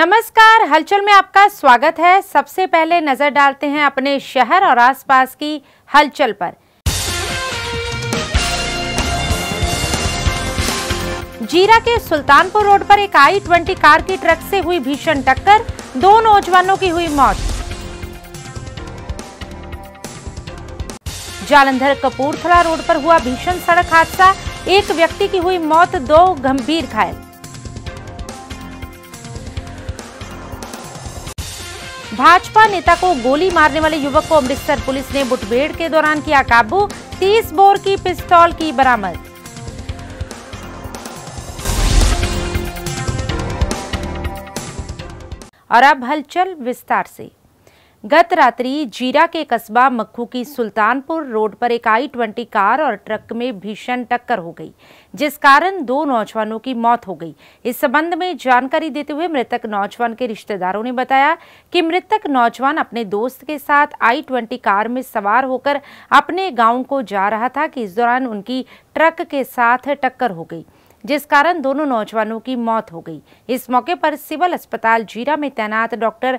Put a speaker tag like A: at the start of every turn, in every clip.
A: नमस्कार, हलचल में आपका स्वागत है। सबसे पहले नज़र डालते हैं अपने शहर और आसपास की हलचल पर। जीरा के सुल्तानपुर रोड पर एक आई ट्वेंटी कार की ट्रक से हुई भीषण टक्कर, दो नौजवानों की हुई मौत। जालंधर कपूरथला रोड पर हुआ भीषण सड़क हादसा, एक व्यक्ति की हुई मौत, दो गंभीर घायल। भाजपा नेता को गोली मारने वाले युवक को अमृतसर पुलिस ने मुठभेड़ के दौरान किया काबू 30 बोर की पिस्तौल की बरामद। और अब हलचल विस्तार से। गत रात्रि जीरा के कस्बा मक्खू की सुल्तानपुर रोड पर एक आई ट्वेंटी कार और ट्रक में भीषण टक्कर हो गई, जिस कारण दो नौजवानों की मौत हो गई। इस संबंध में जानकारी देते हुए मृतक नौजवान के रिश्तेदारों ने बताया कि मृतक नौजवान अपने दोस्त के साथ आई ट्वेंटी कार में सवार होकर अपने गाँव को जा रहा था कि इस दौरान उनकी ट्रक के साथ टक्कर हो गई, जिस कारण दोनों नौजवानों की मौत हो गई। इस मौके पर सिविल अस्पताल जीरा में तैनात डॉक्टर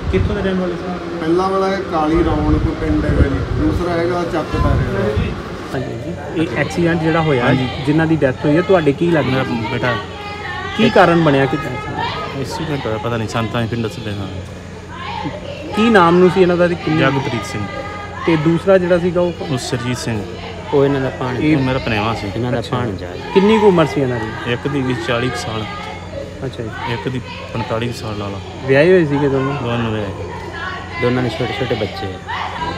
B: ਕਿੱਥੋਂ ਦੇ ਰਹਿਣ ਵਾਲੇ ਸਰ
C: ਪਹਿਲਾ ਵਾਲਾ ਹੈ ਕਾਲੀ ਰੌਣ ਕੋਈ ਪਿੰਡ ਹੈਗਾ ਜੀ। ਦੂਸਰਾ ਹੈਗਾ ਚੱਕ ਤਾਰੇ
B: ਹਾਂਜੀ ਜੀ ਇਹ ਐਕਸੀਡੈਂਟ ਜਿਹੜਾ ਹੋਇਆ ਜਿਨ੍ਹਾਂ ਦੀ ਡੈਥ ਹੋਈ ਹੈ ਤੁਹਾਡੇ ਕੀ ਲੱਗਦਾ?
D: ਬੇਟਾ
B: ਕੀ ਕਾਰਨ ਬਣਿਆ ਕਿ
D: ਐਕਸੀਡੈਂਟ ਹੋਇਆ? ਪਤਾ ਨਹੀਂ ਸੰਤਾਂ ਪਿੰਡ ਚ ਹਾਂ
B: ਕੀ ਨਾਮ ਨੂੰ ਸੀ ਇਹਨਾਂ ਦਾ ਤੇ ਕਿੰਨੇ
D: ਜਗਪ੍ਰੀਤ ਸਿੰਘ।
B: ਤੇ ਦੂਸਰਾ ਜਿਹੜਾ ਸੀਗਾ ਉਹ?
D: ਉਹ ਸਰਜੀਤ ਸਿੰਘ।
E: ਉਹ ਇਹਨਾਂ ਦਾ ਪਾਣੀ
D: ਇਹ ਮੇਰਾ ਪਨੇਵਾ ਸੀ।
E: ਇਹਨਾਂ ਦਾ ਪਾਣੀ ਜਾ
B: ਕਿੰਨੀ ਕੁ ਉਮਰ ਸੀ ਇਹਨਾਂ ਦੀ?
D: ਇੱਕ ਦੀ ਵੀ 40 ਕੁ ਸਾਲ।
B: ਅੱਛਾ ਜੀ।
D: ਇੱਕ ਦੀ 45 ਕੁ ਸਾਲ ਵਾਲਾ।
B: ਵਿਆਹੇ ਹੋਏ ਸੀਗੇ ਦੋਨੋਂ?
D: ਦੋਨੋਂ ਵੇ
E: ਦੋਨਾਂ ਦੇ ਛੋਟੇ ਛੋਟੇ ਬੱਚੇ ਆ।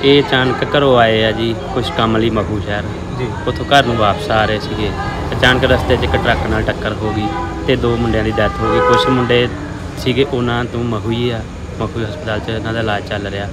E: ਇਹ ਅਚਾਨਕ ਘਰੋਂ ਆਏ ਆ ਜੀ ਕੁਝ ਕੰਮ ਲਈ ਮਖੂ ਸ਼ਹਿਰ।
B: ਜੀ।
E: ਉੱਥੋਂ ਘਰ ਨੂੰ ਵਾਪਸ ਆ ਰਹੇ ਸੀਗੇ। ਅਚਾਨਕ ਰਸਤੇ 'ਚ ਇੱਕ ਟਰੱਕ ਨਾਲ ਟੱਕਰ ਹੋ ਗਈ ਤੇ ਦੋ ਮੁੰਡਿਆਂ ਦੀ ਡੈਥ ਹੋ ਗਈ। ਕੁਝ ਮੁੰਡੇ ਸੀਗੇ ਉਹਨਾਂ ਤੋਂ ਮਖੂ ਹੀ ਆ। ਮਖੂ ਹਸਪਤਾਲ 'ਚ ਇਹਨਾਂ ਦਾ ਇਲਾਜ ਚੱਲ ਰਿਹਾ।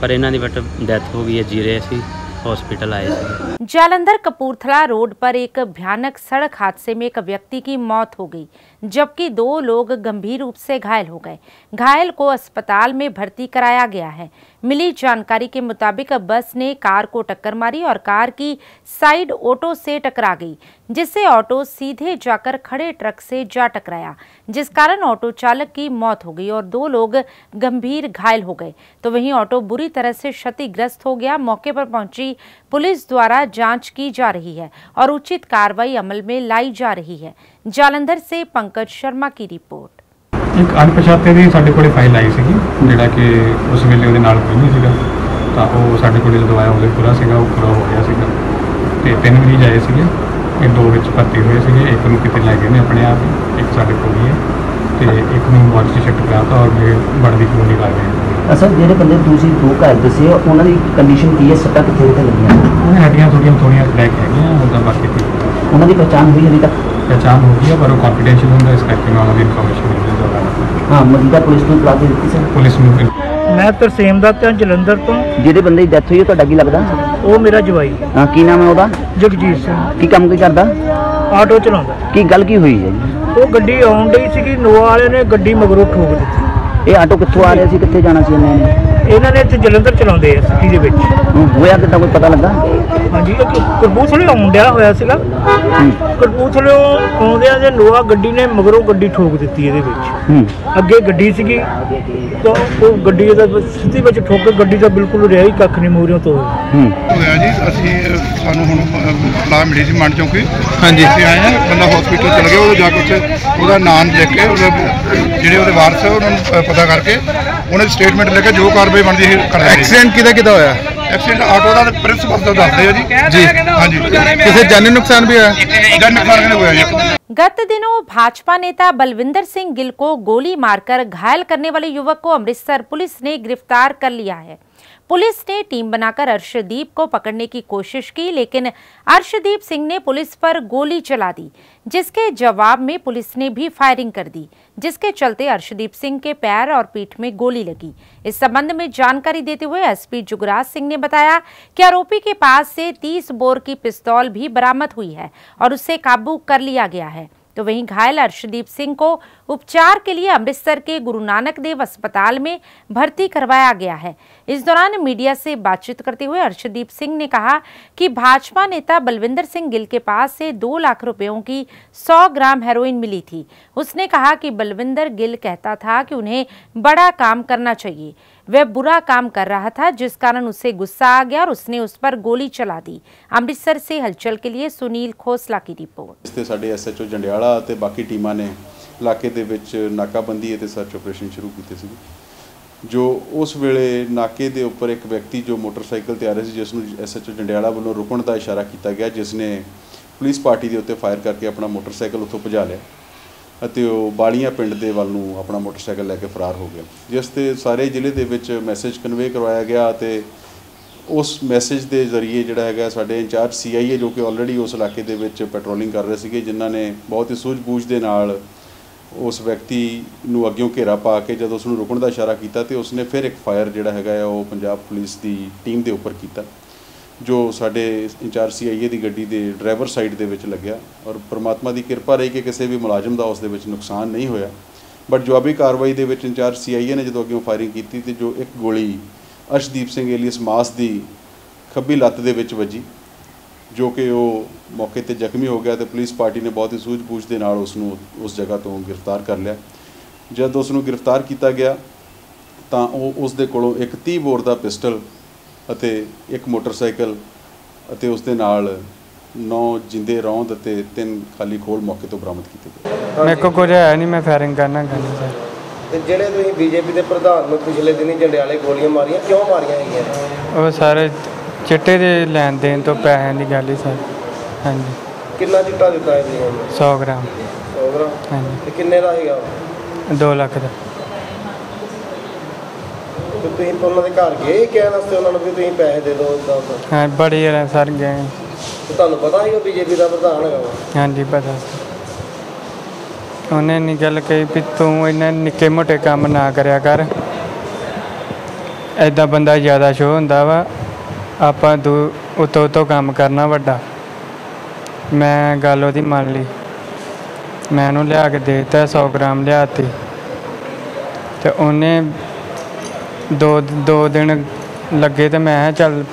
E: ਪਰ ਇਹਨਾਂ ਦੀ ਬਟ ਡੈਥ ਹੋ ਗਈ ਹੈ ਜੀਰੇ ਅਸੀਂ हॉस्पिटल आए थे
A: जालंधर कपूरथला रोड पर एक भयानक सड़क हादसे में एक व्यक्ति की मौत हो गई, जबकि दो लोग गंभीर रूप से घायल हो गए। घायल को अस्पताल में भर्ती कराया गया है। मिली जानकारी के मुताबिक बस ने कार को टक्कर मारी और कार की साइड ऑटो से टकरा गई, जिससे ऑटो सीधे जाकर खड़े ट्रक से जा टकराया, जिस कारण ऑटो चालक की मौत हो गई और दो लोग गंभीर घायल हो गए। तो वहीं ऑटो बुरी तरह से क्षतिग्रस्त हो गया। मौके पर पहुँची पुलिस द्वारा जाँच की जा रही है और उचित कार्रवाई अमल में लाई जा रही है। जालंधर से पंकज शर्मा की रिपोर्ट।
F: ਇੱਕ ਅਣਪਛਾਤੇ ਦੀ ਸਾਡੇ ਕੋਲੇ ਫਾਈਲ ਆਈ ਸੀਗੀ ਜਿਹੜਾ ਕਿ ਉਸ ਵੇਲੇ ਉਹਦੇ ਨਾਲ ਕੋਈ ਨਹੀਂ ਸੀਗਾ। ਤਾਂ ਉਹ ਸਾਡੇ ਕੋਲੇ ਜਦੋਂ ਆਇਆ ਉਹਦੇ ਪੂਰਾ ਸੀਗਾ ਉਹ ਪੂਰਾ ਹੋ ਗਿਆ ਸੀਗਾ। ਤੇ ਤਿੰਨ ਮਰੀਜ਼ ਆਏ ਸੀਗੇ ਇਹ ਦੋ ਵਿੱਚ ਭਰਤੀ ਹੋਏ ਸੀਗੇ। ਇੱਕ ਨੂੰ ਕਿਤੇ ਲੈ ਗਏ ਨੇ ਆਪਣੇ ਆਪ ਹੀ, ਇੱਕ ਸਾਡੇ ਕੋਲ ਹੀ ਹੈ। ਤੇ ਇੱਕ ਨੂੰ 'ਚ ਸ਼ਿਫਟ ਕਰਾਤਾ ਔਰ ਮੇਰੇ ਬੜਦੀ ਕਲੋਨੀ ਲਾ ਗਏ
G: ਅਸਲ ਜਿਹੜੇ ਬੰਦੇ ਤੁਸੀਂ ਦੋ ਘਰ ਦੱਸੇ ਆ, ਉਹਨਾਂ ਦੀ ਕੰਡੀਸ਼ਨ ਕੀ ਹੈ? ਸੱਟਾਂ ਕਿੱਥੇ ਕਿੱਥੇ ਲੱਗੀਆਂ?
F: ਉਹਨੇ ਹੱਡੀਆਂ ਥੋੜੀਆਂ ਥੋੜੀਆਂ ਬਲੈਕ ਹੈਗੀਆਂ ਉਹਦਾ ਬਾਕੀ ਠੀਕ।
G: ਉਹਨਾਂ ਦੀ ਪਛਾਣ ਹੋਈ ਹਲੇ ਤੱਕ?
F: ਪਹਿਚਾਣ ਹੋ ਗਈ ਹੈ ਪਰ ਉਹ ਕੰਫੀਡੈਂਸ਼ੀਅਲ ਹੁੰਦਾ ਇਸ ਕਰਕੇ ਮੈਂ ਉਹਨਾਂ ਦੀ ਇਨਫੋਰਮੇਸ਼ਨ ਨਹੀਂ
G: ਹਾਂ ਮੌਜੂਦਾ ਪੁਲਿਸ ਨੂੰ ਇਤਲਾਹ ਦੇ ਦਿੱਤੀ ਸਰ
F: ਪੁਲਿਸ ਨੂੰ
B: ਮੈਂ ਤਰਸੇਮ ਦਾ ਧਿਆਨ ਜਲੰਧਰ ਤੋਂ।
G: ਜਿਹਦੇ ਬੰਦੇ ਦੀ ਡੈਥ ਹੋਈ ਹੈ ਤੁਹਾਡਾ ਕੀ ਲੱਗਦਾ?
B: ਉਹ ਮੇਰਾ ਜਵਾਈ।
G: ਹਾਂ ਕੀ ਨਾਮ ਹੈ ਉਹਦਾ?
B: ਜਗਜੀਤ ਸਿੰਘ।
G: ਕੀ ਕੰਮ ਕੀ ਕਰਦਾ?
B: ਆਟੋ ਚਲਾਉਂਦਾ।
G: ਕੀ ਗੱਲ ਕੀ ਹੋਈ ਹੈ ਜੀ?
B: ਉਹ ਗੱਡੀ ਆਉਣ ਡਈ ਸੀਗੀ ਨੋਆ ਵਾਲਿਆਂ ਨੇ ਗੱਡੀ ਮਗਰੋਂ ਠੋਕ ਦਿੱਤੀ।
G: ਇਹ ਆਟੋ ਕਿੱਥੋਂ ਆ ਰਿਹਾ ਸੀ? ਕਿੱਥੇ ਜਾਣਾ ਸੀ ਇਹਨਾਂ ਨੇ?
B: ਇਹਨਾਂ ਨੇ ਇੱਥੇ ਜਲੰਧਰ ਚਲਾਉਂਦੇ ਆ ਸਿਟੀ ਦੇ ਵਿੱਚ।
G: ਹੋਇਆ ਕਿੱਦਾਂ? ਕੋਈ ਪਤਾ ਲੱਗਾ?
B: ਹਾਂਜੀ ਇਹ ਕਰਪੂਥਲੇ ਆਉਂਦਿਆ ਹੋਇਆ ਸੀਗਾ।
G: ਹੂੰ।
B: ਕਰਪੂਥਲੇ ਆਉਂਦਿਆਂ ਦੇ ਨੋਆ ਗੱਡੀ ਨੇ ਮਗਰੋਂ ਗੱਡੀ ਠੋਕ ਦਿੱਤੀ ਇਹਦੇ ਵਿੱਚ।
G: ਹੂੰ।
B: ਅੱਗੇ ਗੱਡੀ ਸੀਗੀ ਤਾਂ ਉਹ ਗੱਡੀ ਦਾ ਸਿੱਧੀ ਵਿੱਚ ਠੋਕ ਕੇ ਗੱਡੀ ਦਾ ਬਿਲਕੁਲ ਰਿਹਾ ਹੀ ਕੱਖ ਨਹੀਂ ਮੂਹਰਿਓਂ ਤੋਂ।
G: ਹੂੰ।
H: ਹੋਇਆ ਜੀ ਸਾਨੂੰ ਹੁਣ ਪਲਾਹ ਮਿਲੀ ਸੀ ਮੰਡ ਚੌਂਕੀ ਹਾਂਜੀ ਇੱਥੇ ਆਏ ਆ ਬੰਦਾ ਹਸਪੀਟਲ ਚਲ ਗਿਆ ਉਹ ਜਾ ਕੇ ਉੱਥੇ ਉਹਦਾ ਨਾਮ ਲਿਖ ਕੇ ਉਹਦੇ ਜਿਹੜੇ ਉਹਦੇ ਵਾਰਸ ਆ ਉਹਨਾਂ ਨੂੰ ਅਹ, ਪਤਾ ਕਰਕੇ ਉਹਨਾਂ ਦੀ ਸਟੇਟਮੈਂਟ ਲੈ ਕੇ ਜੋ ਕਾਰਵਾਈ ਬਣਦੀ ਹੈ ਕਰਾਂਗੇ ਐਕਸੀਡੈਂਟ ਕਿਹਦਾ ਕਿਹਦਾ ਹੋਇਆ ਐਕਸੀਡੈਂਟ ਆਟੋ ਦਾ ਪ੍ਰਿੰਸੀਪਲ ਦਾ ਦੱਸਦੇ ਆ ਜੀ ਜੀ ਹਾਂਜੀ
I: ਕਿਸੇ ਜਾਨੀ ਨੁਕਸਾਨ भी ਹੋਇਆ
H: ਜਨ ਨੁਕਸਾਨ ਨਹੀਂ ਹੋਇਆ ਜੀ
A: गत दिनों भाजपा नेता बलविंदर सिंह गिल को गोली मारकर घायल करने वाले युवक को अमृतसर पुलिस ने गिरफ्तार कर लिया है पुलिस ने टीम बनाकर अर्शदीप को पकड़ने की कोशिश की, लेकिन अर्शदीप सिंह ने पुलिस पर गोली चला दी, जिसके जवाब में पुलिस ने भी फायरिंग कर दी, जिसके चलते अर्शदीप सिंह के पैर और पीठ में गोली लगी। इस संबंध में जानकारी देते हुए एसपी जुगराज सिंह ने बताया कि आरोपी के पास से 30 बोर की पिस्तौल भी बरामद हुई है और उसे काबू कर लिया गया है। तो वहीं घायल अर्शदीप सिंह को उपचार के लिए अमृतसर के गुरु नानक देव अस्पताल में भर्ती करवाया गया है। इस दौरान मीडिया से बातचीत करते हुए अर्शदीप सिंह ने कहा कि भाजपा नेता बलविंदर सिंह गिल के पास से दो लाख रुपयों की सौ ग्राम हेरोइन मिली थी। उसने कहा कि बलविंदर गिल कहता था कि उन्हें बड़ा काम करना चाहिए। वह बुरा काम कर रहा था जिस कारण उसे गुस्सा आ गया और उसने उस पर गोली चला दी अमृतसर से हलचल के लिए सुनील खोसला की रिपोर्ट
J: ਇਸ ਤੇ ਸਾਡੇ ਐਸਐਚਓ ਜੰਡਿਆਲਾ ਅਤੇ ਬਾਕੀ ਟੀਮਾਂ ਨੇ ਇਲਾਕੇ ਦੇ ਵਿੱਚ ਨਾਕਾਬੰਦੀ ਅਤੇ ਸਰਚ ਆਪਰੇਸ਼ਨ ਸ਼ੁਰੂ ਕੀਤੇ ਸੀ ਜੋ ਉਸ ਵੇਲੇ ਨਾਕੇ ਦੇ ਉੱਪਰ ਇੱਕ ਵਿਅਕਤੀ ਜੋ ਮੋਟਰਸਾਈਕਲ ਤੇ ਆ ਰਿਹਾ ਸੀ ਜਿਸ ਨੂੰ ਐਸਐਚਓ ਜੰਡਿਆਲਾ ਵੱਲੋਂ ਰੁਕਣ ਦਾ ਇਸ਼ਾਰਾ ਕੀਤਾ ਗਿਆ ਜਿਸ ਨੇ ਪੁਲਿਸ ਪਾਰਟੀ ਦੇ ਉੱਤੇ ਫਾਇਰ ਕਰਕੇ ਆਪਣਾ ਮੋਟਰਸਾਈਕਲ ਉੱਥੋਂ ਭਜਾ ਲਿਆ ਅਤੇ ਉਹ ਬਾਲੀਆਂ ਪਿੰਡ ਦੇ ਵੱਲ ਨੂੰ ਆਪਣਾ ਮੋਟਰਸਾਈਕਲ ਲੈ ਕੇ ਫਰਾਰ ਹੋ ਗਿਆ। ਜਿਸ ਤੇ ਸਾਰੇ ਜ਼ਿਲ੍ਹੇ ਦੇ ਵਿੱਚ ਮੈਸੇਜ ਕਨਵੇ ਕਰਵਾਇਆ ਗਿਆ ਅਤੇ ਉਸ ਮੈਸੇਜ ਦੇ ਜ਼ਰੀਏ ਜਿਹੜਾ ਹੈਗਾ ਸਾਡੇ ਇੰਚਾਰਜ ਸੀਆਈਏ ਜੋ ਕਿ ਆਲਰੇਡੀ ਉਸ ਇਲਾਕੇ ਦੇ ਵਿੱਚ ਪੈਟਰੋਲਿੰਗ ਕਰ ਰਹੇ ਸੀਗੇ, ਜਿਨ੍ਹਾਂ ਨੇ ਬਹੁਤ ਹੀ ਸੂਝ-ਬੂਝ ਦੇ ਨਾਲ ਉਸ ਵਿਅਕਤੀ ਨੂੰ ਅੱਗਿਓਂ ਘੇਰਾ ਪਾ ਕੇ ਜਦੋਂ ਉਸ ਨੂੰ ਰੁਕਣ ਦਾ ਇਸ਼ਾਰਾ ਕੀਤਾ ਤੇ ਉਸਨੇ ਫਿਰ ਇੱਕ ਫਾਇਰ ਜਿਹੜਾ ਹੈਗਾ ਆ ਉਹ ਪੰਜਾਬ ਪੁਲਿਸ ਦੀ ਟੀਮ ਦੇ ਉੱਪਰ ਕੀਤਾ। ਜੋ ਸਾਡੇ ਇੰਚਾਰਜ ਸੀਆਈਏ ਦੀ ਗੱਡੀ ਦੇ ਡਰਾਈਵਰ ਸਾਈਡ ਦੇ ਵਿੱਚ ਲੱਗਿਆ ਔਰ ਪ੍ਰਮਾਤਮਾ ਦੀ ਕਿਰਪਾ ਰਹੀ ਕਿ ਕਿਸੇ ਵੀ ਮੁਲਾਜ਼ਮ ਦਾ ਉਸ ਦੇ ਵਿੱਚ ਨੁਕਸਾਨ ਨਹੀਂ ਹੋਇਆ। ਬਟ ਜਵਾਬੀ ਕਾਰਵਾਈ ਦੇ ਵਿੱਚ ਇੰਚਾਰਜ ਸੀਆਈਏ ਨੇ ਜਦੋਂ ਅੱਗਿਓਂ ਫਾਇਰਿੰਗ ਕੀਤੀ ਤੇ ਜੋ ਇੱਕ ਗੋਲੀ ਅਰਸ਼ਦੀਪ ਸਿੰਘ ਏਲੀਅਸ ਮਾਸ ਦੀ ਖੱਬੀ ਲੱਤ ਦੇ ਵਿੱਚ ਵੱਜੀ, ਜੋ ਕਿ ਉਹ ਮੌਕੇ ਤੇ ਜ਼ਖਮੀ ਹੋ ਗਿਆ ਤੇ ਪੁਲਿਸ ਪਾਰਟੀ ਨੇ ਬਹੁਤ ਹੀ ਸੂਝ-ਬੂਝ ਦੇ ਨਾਲ ਉਸ ਨੂੰ ਉਸ ਜਗ੍ਹਾ ਤੋਂ ਗ੍ਰਿਫਤਾਰ ਕਰ ਲਿਆ। ਜਦ ਉਸ ਨੂੰ ਗ੍ਰਿਫਤਾਰ ਕੀਤਾ ਗਿਆ ਤਾਂ ਉਹ ਉਸ ਦੇ ਕੋਲੋਂ ਇੱਕ 30 ਬੋਰ ਦਾ ਪਿਸਟਲ ਅਤੇ ਇੱਕ ਮੋਟਰਸਾਈਕਲ ਅਤੇ ਉਸ ਦੇ ਨਾਲ 9 ਜਿੰਦੇ ਰੌਂਦ ਅਤੇ ਤਿੰਨ ਖਾਲੀ ਖੋਲ ਮੌਕੇ ਤੋਂ ਬਰਾਮਦ ਕੀਤੇ ਗਏ।
I: ਮੇਰੇ ਕੋ ਕੁਝ ਹੈ ਨਹੀਂ ਮੈਂ ਫਾਇਰਿੰਗ ਕਰਨਾ ਕਰਨੀ ਸਰ।
K: ਤੇ ਜਿਹੜੇ ਤੁਸੀਂ ਬੀਜੇਪੀ ਦੇ ਪ੍ਰਧਾਨ ਨੂੰ ਪਿਛਲੇ ਦਿਨੀ ਜੰਡਿਆਲੇ ਗੋਲੀਆਂ ਮਾਰੀਆਂ ਕਿਉਂ ਮਾਰੀਆਂ ਹੈਗੀਆਂ?
I: ਉਹ ਸਾਰੇ ਚਿੱਟੇ ਦੇ ਲੈਣ ਦੇਣ ਤੋਂ ਪੈਸਿਆਂ ਦੀ ਗੱਲ ਹੀ ਸਰ। ਹਾਂਜੀ।
K: ਕਿੰਨਾ ਚਿੱਟਾ ਦਿੱਤਾ ਹੈ ਉਹਨੂੰ
I: 100 ਗ੍ਰਾਮ।
K: 100 ਗ੍ਰਾਮ?
I: ਹਾਂਜੀ।
K: ਤੇ ਕਿੰਨੇ ਦਾ ਹੈਗਾ?
I: 2 ਲੱਖ ਦਾ।
K: ਤੇ ਤੁਸੀਂ ਉਹਨਾਂ ਦੇ ਘਰ ਗਏ ਕਹਿਣ ਵਾਸਤੇ ਉਹਨਾਂ ਨੂੰ ਵੀ ਤੁਸੀਂ ਪੈਸੇ ਦੇ ਦਿਓ ਇਦਾਂ ਉਦਾਂ
I: ਹਾਂ ਬੜੀ ਯਾਰ ਸਰ ਗਏ।
K: ਤੇ ਤੁਹਾਨੂੰ ਪਤਾ ਸੀਗਾ ਬੀਜੇਪੀ ਦਾ ਪ੍ਰਧਾਨ ਹੈਗਾ ਵਾ?
I: ਹਾਂਜੀ ਪਤਾ ਸੀ। ਉਹਨੇ ਨੀ ਗੱਲ ਕਹੀ ਵੀ ਤੂੰ ਇੰਨੇ ਨਿੱਕੇ ਮੋਟੇ ਕੰਮ ਨਾ ਕਰਿਆ ਕਰ। ਐਦਾਂ ਬੰਦਾ ਜ਼ਿਆਦਾ ਸ਼ੋ ਹੁੰਦਾ ਵਾ ਆਪਾਂ ਦੂ ਉਤੋਂ ਉਤੋਂ ਕੰਮ ਕਰਨਾ ਵੱਡਾ। ਮੈਂ ਗੱਲ ਉਹਦੀ ਮੰਨ ਲਈ। ਮੈਂ ਉਹਨੂੰ ਲਿਆ ਕੇ ਦਿੱਤਾ 100 ਗ੍ਰਾਮ ਲਿਆਤੀ ਤੇ ਉਹਨੇ ਦੋ ਦੋ ਦਿਨ ਲੱਗੇ ਤੇ ਮੈਂ ਕਿਹਾ ਚੱਲ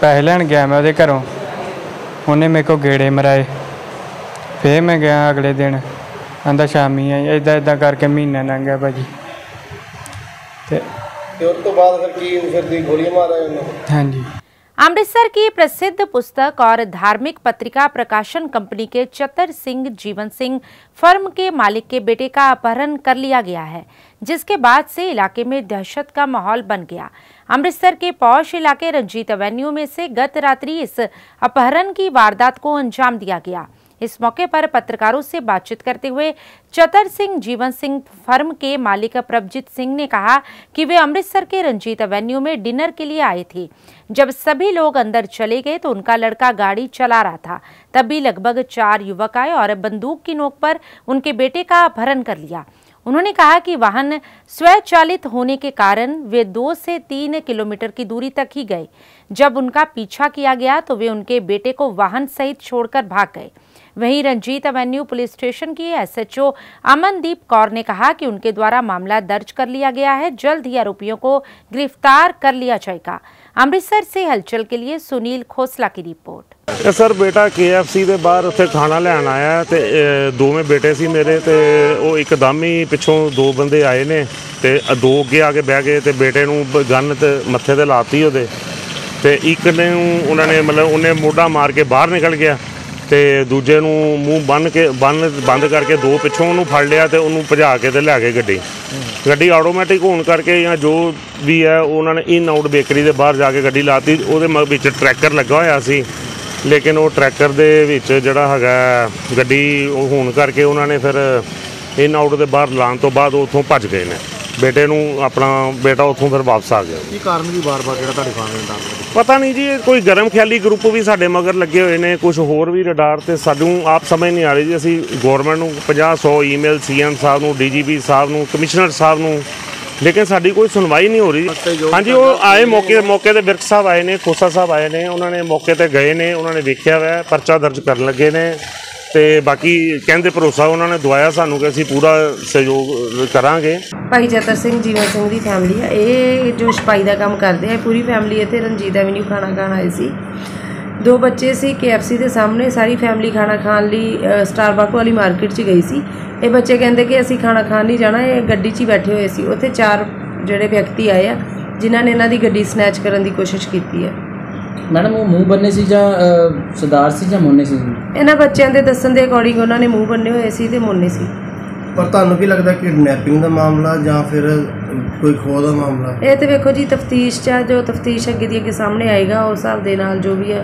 I: ਪੈਸੇ ਲੈਣ ਗਿਆ ਮੈਂ ਉਹਦੇ ਘਰੋਂ ਉਹਨੇ ਮੇਰੇ ਕੋ ਗੇੜੇ ਮਰਾਏ ਫੇਰ ਮੈਂ ਗਿਆ ਅਗਲੇ ਦਿਨ ਆਂਦਾ ਸ਼ਾਮੀ ਆਈ ਇਦਾਂ ਇਦਾਂ ਕਰਕੇ ਮਹੀਨਾ ਲੰਘ ਗਿਆ ਭਾਜੀ ਤੇ
K: ਤੇ ਉਸ ਤੋਂ ਬਾਅਦ ਫਿਰ ਕੀ ਫਿਰ ਤੁਸੀਂ ਗੋਲੀਆਂ ਮਾਰਿਆ ਉਹਨੂੰ
I: ਹਾਂਜੀ
A: अमृतसर की प्रसिद्ध पुस्तक और धार्मिक पत्रिका प्रकाशन कंपनी के चतर सिंह जीवन सिंह फर्म के मालिक के बेटे का अपहरण कर लिया गया है जिसके बाद से इलाके में दहशत का माहौल बन गया। अमृतसर के पौष इलाके रंजीत एवेन्यू में से गत रात्रि इस अपहरण की वारदात को अंजाम दिया गया। इस मौके पर पत्रकारों से बातचीत करते हुए चतर सिंह जीवन सिंह फर्म के मालिक प्रभजीत सिंह ने कहा कि वे अमृतसर के रंजीत एवेन्यू में डिनर के लिए आए थे। जब सभी लोग अंदर चले गए तो उनका लड़का गाड़ी चला रहा था। तभी लगभग चार युवक आए और बंदूक की नोक पर उनके बेटे का अपहरण कर लिया। उन्होंने कहा कि वाहन स्वचालित होने के कारण वे दो से तीन किलोमीटर की दूरी तक ही गए। जब उनका पीछा किया गया तो वे उनके बेटे को वाहन सहित छोड़कर भाग गए। वहीं रंजीत एवेन्यू पुलिस स्टेशन की एसएचओ अमनदीप कौर ने कहा कि उनके द्वारा मामला दर्ज कर लिया गया है। जल्द ही आरोपियों को गिरफ़्तार कर लिया जाएगा। अमृतसर से हलचल के लिए सुनील खोसला की रिपोर्ट।
L: ਇਹ ਸਰ ਬੇਟਾ KFC ਦੇ ਬਾਹਰ ਉੱਥੇ ਖਾਣਾ ਲੈਣ ਆਇਆ ਤੇ ਦੋਵੇਂ ਬੇਟੇ ਸੀ ਮੇਰੇ ਤੇ ਉਹ ਇੱਕਦਮ ਹੀ ਪਿੱਛੋਂ ਦੋ ਬੰਦੇ ਆਏ ਨੇ ਤੇ ਦੋ ਅੱਗੇ ਆ ਕੇ ਬਹਿ ਗਏ ਤੇ ਬੇਟੇ ਨੂੰ ਬ- ਗਨ ਤੇ ਮੱਥੇ ਤੇ ਲਾਤੀ ਉਹਦੇ। ਤੇ ਇੱਕ ਨੇ ਨੂੰ ਉਹਨਾਂ ਨੇ ਮਤਲਬ ਉਹਨੇ ਮੋਢਾ ਮਾਰ ਕੇ ਬਾਹਰ ਨਿਕਲ ਗਿਆ ਤੇ ਦੂਜੇ ਨੂੰ ਮੂੰਹ ਬੰਨ ਕੇ, ਬੰਨ ਬੰਦ ਕਰਕੇ ਦੋ ਪਿੱਛੋਂ ਉਹਨੂੰ ਫੜ ਲਿਆ ਤੇ ਉਹਨੂੰ ਭਜਾ ਕੇ ਤੇ ਲੈ ਗਏ ਗੱਡੀ। ਗੱਡੀ ਆਟੋਮੈਟਿਕ ਹੋਣ ਕਰਕੇ ਜਾਂ ਜੋ ਵੀ ਹੈ, ਉਹਨਾਂ ਨੇ ਇਨ ਆਊਟ ਬੇਕਰੀ ਦੇ ਬਾਹਰ ਜਾ ਕੇ ਗੱਡੀ ਲਾਤੀ। ਉਹਦੇ ਮ- ਵਿੱਚ ਟਰੈਕਰ ਲੱਗਾ ਹੋਇਆ ਸੀ। ਲੇਕਿਨ ਉਹ ਟਰੈਕਟਰ ਦੇ ਵਿੱਚ ਜਿਹੜਾ ਹੈਗਾ ਗੱਡੀ ਉਹ ਹੋਣ ਕਰਕੇ ਉਹਨਾਂ ਨੇ ਫਿਰ ਇਨ ਆਊਟ ਦੇ ਬਾਹਰ ਲਾਉਣ ਤੋਂ ਬਾਅਦ ਉਹ ਉੱਥੋਂ ਭੱਜ ਗਏ ਨੇ। ਬੇਟੇ ਨੂੰ ਆਪਣਾ ਬੇਟਾ ਉੱਥੋਂ ਫਿਰ ਵਾਪਸ ਆ ਗਿਆ।
M: ਕੀ ਕਾਰਨ ਕੀ ਬਾਰ-ਬਾਰ ਜਿਹੜਾ ਤੁਹਾਡੇ ਫਾਰਮ ਦੇ
L: ਪਤਾ ਨਹੀਂ ਜੀ ਇਹ ਕੋਈ ਗਰਮ ਖਿਆਲੀ ਗਰੁੱਪ ਵੀ ਸਾਡੇ ਮਗਰ ਲੱਗੇ ਹੋਏ ਨੇ ਕੁਝ ਹੋਰ ਵੀ ਰਡਾਰ ਤੇ ਸਾਨੂੰ ਆਪ ਸਮਝ ਨਹੀਂ ਆ ਰਹੀ ਜੀ। ਅਸੀਂ ਗਵਰਨਮੈਂਟ ਨੂੰ 50 100 ਈਮੇਲ ਸੀਐਮ ਸਾਹਿਬ ਨੂੰ ਡੀਜੀਪੀ ਸਾਹਿਬ ਨੂੰ ਕਮਿਸ਼ਨਰ ਸਾਹਿਬ ਨੂੰ ਲੇਕਿਨ ਸਾਡੀ ਕੋਈ ਸੁਣਵਾਈ ਨਹੀਂ ਹੋ ਰਹੀ। ਹਾਂਜੀ, ਉਹ ਆਏ ਮੌਕੇ ਮੌਕੇ ਤੇ ਵਿਰਕ ਸਾਹਿਬ ਆਏ ਨੇ, ਖੋਸਾ ਸਾਹਿਬ ਆਏ ਨੇ, ਉਹਨਾਂ ਨੇ ਮੌਕੇ ਤੇ ਗਏ ਨੇ, ਉਹਨਾਂ ਨੇ ਵੇਖਿਆ ਹੋਇਆ ਪਰਚਾ ਦਰਜ ਕਰਨ ਲੱਗੇ ਨੇ ਤੇ ਬਾਕੀ ਕਹਿੰਦੇ ਭਰੋਸਾ ਉਹਨਾਂ ਨੇ ਦਵਾਇਆ ਸਾਨੂੰ ਕਿ ਅਸੀਂ ਪੂਰਾ ਸਹਿਯੋਗ ਕਰਾਂਗੇ।
N: ਭਾਈ ਜਤਰ ਸਿੰਘ, ਜੀਵਨ ਸਿੰਘ ਦੀ ਫੈਮਿਲੀ ਆ। ਇਹ ਜੋ ਛਪਾਈ ਦਾ ਕੰਮ ਕਰਦੇ ਆ ਪੂਰੀ ਫੈਮਿਲੀ ਇੱਥੇ ਰਣਜੀਤ ਐਵਨਿਊ ਖਾਣਾ ਖਾਣ ਆਏ ਸੀ। ਦੋ ਬੱਚੇ ਸੀ KFC ਦੇ ਸਾਹਮਣੇ ਸਾਰੀ ਫੈਮਿਲੀ ਖਾਣਾ ਖਾਣ ਲਈ ਸਟਾਰਬਕ ਵਾਲੀ ਮਾਰਕੀਟ 'ਚ ਗਈ ਸੀ। ਇਹ ਬੱਚੇ ਕਹਿੰਦੇ ਕਿ ਅਸੀਂ ਖਾਣਾ ਖਾਣ ਨਹੀਂ ਜਾਣਾ ਇਹ ਗੱਡੀ 'ਚ ਹੀ ਬੈਠੇ ਹੋਏ ਸੀ। ਉੱਥੇ ਚਾਰ ਜਿਹੜੇ ਵਿਅਕਤੀ ਆਏ ਆ ਜਿਨ੍ਹਾਂ ਨੇ ਇਹਨਾਂ ਦੀ ਗੱਡੀ ਸਨੈਚ ਕਰਨ ਦੀ ਕੋਸ਼ਿਸ਼ ਕੀਤੀ ਹੈ
O: ਮੈਡਮ ਉਹ ਮੂੰਹ ਬੰਨੇ ਸੀ ਜਾਂ ਅ, ਸਰਦਾਰ ਸੀ ਜਾਂ ਮੋਨੇ ਸੀ?
N: ਇਹਨਾਂ ਬੱਚਿਆਂ ਦੇ ਦੱਸਣ ਦੇ ਅਕੋਰਡਿੰਗ ਉਹਨਾਂ ਨੇ ਮੂੰਹ ਬੰਨੇ ਹੋਏ ਸੀ ਤੇ ਮੋਨੇ ਸੀ।
K: ਪਰ ਤੁਹਾਨੂੰ ਕੀ ਲੱਗਦਾ ਕਿਡਨੈਪਿੰਗ ਦਾ ਮਾਮਲਾ ਜਾਂ ਫਿਰ ਕੋਈ ਖੋਹ ਦਾ ਮਾਮਲਾ?
N: ਇਹ ਤੇ ਵੇਖੋ ਜੀ ਤਫਤੀਸ਼ ਚ ਆ, ਜੋ ਤਫਤੀਸ਼ ਅੱਗੇ ਦੀ ਅੱਗੇ ਸਾਹਮਣੇ ਆਏਗਾ ਉਸ ਹਿਸਾਬ ਦੇ ਨਾਲ ਜੋ ਵੀ ਆ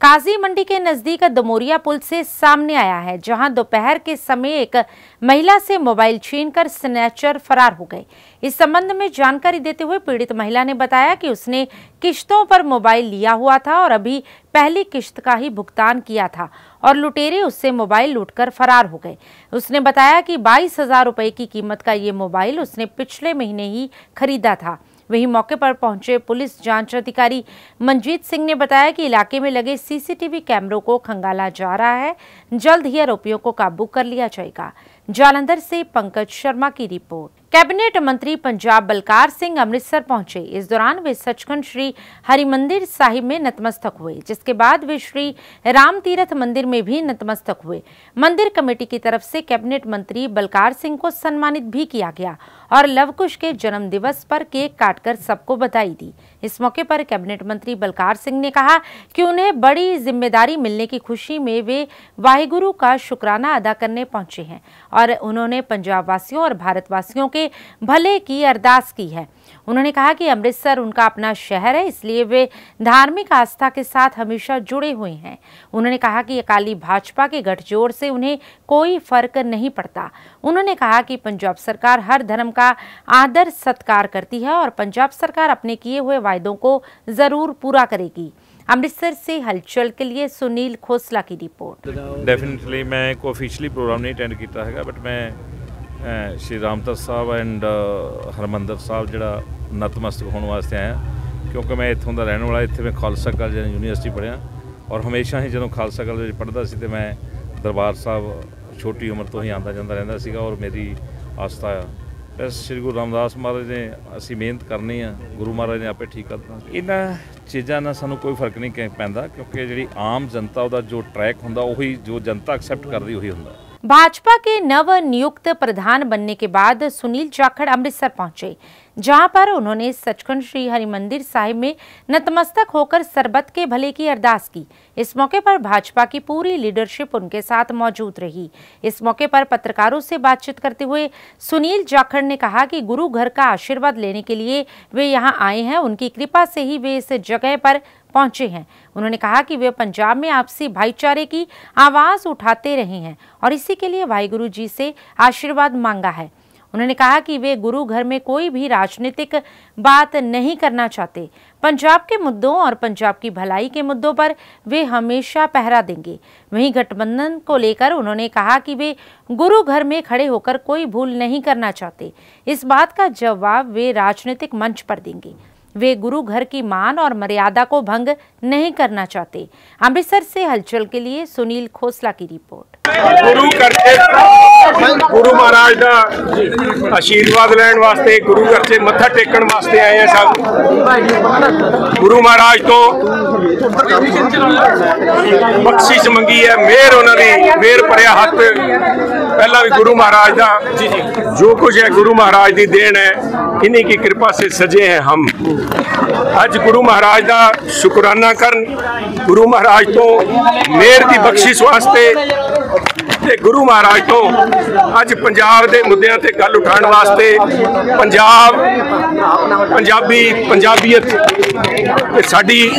A: काजी मंडी के नज़दीक दमोरिया पुल से सामने आया है, जहाँ दोपहर के समय एक महिला से मोबाइल छीनकर स्नैचर फरार हो गए इस संबंध में जानकारी देते हुए पीड़ित महिला ने बताया कि उसने किश्तों पर मोबाइल लिया हुआ था और अभी पहली किश्त का ही भुगतान किया था और लुटेरे उससे मोबाइल लूटकर फरार हो गए। उसने बताया कि बाईस हज़ार रुपए की कीमत का ये मोबाइल उसने पिछले महीने ही खरीदा था। वहीं मौके पर पहुँचे पुलिस जाँच अधिकारी मंजीत सिंह ने बताया कि इलाके में लगे सीसीटीवी कैमरों को खंगाला जा रहा है। जल्द ही आरोपियों को काबू कर लिया जाएगा। जालंधर से पंकज शर्मा की रिपोर्ट। कैबिनेट मंत्री पंजाब बलकार सिंह अमृतसर पहुँचे। इस दौरान वे सचखंड श्री हरिमंदिर साहिब में नतमस्तक हुए, जिसके बाद वे श्री राम तीर्थ मंदिर में भी नतमस्तक हुए। मंदिर कमेटी की तरफ़ से कैबिनेट मंत्री बलकार सिंह को सम्मानित भी किया गया और लवकुश के जन्म दिवस पर केक काटकर सबको बधाई दी। इस मौके पर कैबिनेट मंत्री बलकार सिंह ने कहा कि उन्हें बड़ी ज़िम्मेदारी मिलने की खुशी में वे वाहिगुरु का शुक्राना अदा करने पहुँचे हैं और उन्होंने पंजाब वासियों और भारतवासियों के के भले की अरदास की है। उन्होंने कहा कि अमृतसर उनका अपना शहर है, इसलिए वे धार्मिक आस्था के साथ हमेशा जुड़े हुए हैं। उन्होंने कहा कि अकाली भाजपा के गठजोड़ से उन्हें कोई फ़र्क नहीं पड़ता। उन्होंने कहा कि पंजाब सरकार हर धर्म का आदर सत्कार करती है और पंजाब सरकार अपने किए हुए वायदों को ज़रूर पूरा करेगी। अमृतसर से हलचल के लिए सुनील खोसला की रिपोर्ट।
P: डेफिनेटली मैं कोई ऑफिशियली प्रोग्राम नहीं अटेंड किया है बट मैं ਸ਼੍ਰੀ ਰਾਮਤਰ ਸਾਹਿਬ ਐਂਡ ਹਰਮੰਦਰ ਸਾਹਿਬ ਜਿਹੜਾ ਨਤਮਸਤਕ ਹੋਣ ਵਾਸਤੇ ਆਇਆ ਕਿਉਂਕਿ ਮੈਂ ਇੱਥੋਂ ਦਾ ਰਹਿਣ ਵਾਲਾ, ਇੱਥੇ ਮੈਂ ਖਾਲਸਾ ਕਾਲਜ ਯੂਨੀਵਰਸਿਟੀ ਪੜ੍ਹਿਆ। ਔਰ ਹਮੇਸ਼ਾ ਹੀ ਜਦੋਂ ਖਾਲਸਾ ਕਾਲਜ ਵਿੱਚ ਪੜ੍ਹਦਾ ਸੀ ਤੇ ਮੈਂ ਦਰਬਾਰ ਸਾਹਿਬ ਛੋਟੀ ਉਮਰ ਤੋਂ ਹੀ ਆਉਂਦਾ ਜਾਂਦਾ ਰਹਿੰਦਾ ਸੀਗਾ ਔਰ ਮੇਰੀ ਆਸਥਾ ਆ। ਬਸ ਸ਼੍ਰੀ ਗੁਰੂ ਰਾਮਦਾਸ ਮਹਾਰਾਜ ਨੇ ਅਸੀਂ ਮਿਹਨਤ ਕਰਨੀ ਆ, ਗੁਰੂ ਮਹਾਰਾਜ ਨੇ ਆਪੇ ਠੀਕ ਕਰ ਦੇਣਾ ਇਹਨਾਂ ਚੀਜ਼ਾਂ ਨਾਲ ਸਾਨੂੰ ਕੋਈ ਫ਼ਰਕ ਨਹੀਂ ਕਿ- ਪੈਂਦਾ, ਕਿਉਂਕਿ ਜਿਹੜੀ ਆਮ ਜਨਤਾ ਉਹਦਾ ਜੋ ਟਰੈਕ ਹੁੰਦਾ, ਉਹੀ ਜੋ ਜਨਤਾ ਐਕਸੈਪਟ ਕਰਦੀ, ਉਹੀ ਹੁੰਦਾ।
A: भाजपा के नव नियुक्त प्रधान बनने के बाद सुनील जाखड़ अमृतसर पहुँचे, जहाँ पर उन्होंने सचखंड श्री हरिमंदिर साहिब में नतमस्तक होकर सरबत के भले की अरदास की। इस मौके पर भाजपा की पूरी लीडरशिप उनके साथ मौजूद रही। इस मौके पर पत्रकारों से बातचीत करते हुए सुनील जाखड़ ने कहा कि गुरु घर का आशीर्वाद लेने के लिए वे यहाँ आए हैं। उनकी कृपा से ही वे इस जगह पर पहुँचे हैं। उन्होंने कहा कि वे पंजाब में आपसी भाईचारे की आवाज़ उठाते रहे हैं और इसी के लिए वाहिगुरु जी से आशीर्वाद मांगा है। उन्होंने कहा कि वे गुरु घर में कोई भी राजनीतिक बात नहीं करना चाहते। पंजाब के मुद्दों और पंजाब की भलाई के मुद्दों पर वे हमेशा पहरा देंगे। वहीं गठबंधन को लेकर उन्होंने कहा कि वे गुरु घर में खड़े होकर कोई भूल नहीं करना चाहते। इस बात का जवाब वे राजनीतिक मंच पर देंगे। वे गुरु घर की मान और मर्यादा को भंग नहीं करना चाहते। अमृतसर से हलचल के लिए सुनील खोसला की रिपोर्ट।
Q: ਗੁਰੂ ਕਰਕੇ ਗੁਰੂ ਮਹਾਰਾਜ ਦਾ ਆਸ਼ੀਰਵਾਦ ਲੈਣ ਵਾਸਤੇ ਗੁਰੂ ਘਰ 'ਚ ਮੱਥਾ ਟੇਕਣ ਵਾਸਤੇ ਆਏ ਆ ਸਭ ਗੁਰੂ ਮਹਾਰਾਜ ਤੋਂ ਬਖਸ਼ਿਸ਼ ਮੰਗੀ ਹੈ ਮਿਹਰ ਉਹਨਾਂ ਦੀ ਮਿਹਰ ਭਰਿਆ ਹੱਥ ਪਹਿਲਾਂ ਵੀ ਗੁਰੂ ਮਹਾਰਾਜ ਦਾ ਜੋ ਕੁਝ ਹੈ ਗੁਰੂ ਮਹਾਰਾਜ ਦੀ ਦੇਣ ਹੈ इन्हीं की कृपा से सजे हैं हम आज गुरु महाराज का शुकराना कर गुरु महाराज तो मेहर की बख्शिश वास्ते ਤੇ ਗੁਰੂ ਮਹਾਰਾਜ ਤੋਂ ਅੱਜ ਪੰਜਾਬ ਦੇ ਮੁੱਦਿਆਂ ਤੇ ਗੱਲ ਉਠਾਉਣ ਵਾਸਤੇ ਪੰਜਾਬ, ਪੰਜਾਬੀ, ਪੰਜਾਬੀਅਤ ਤੇ ਸਾਡੀ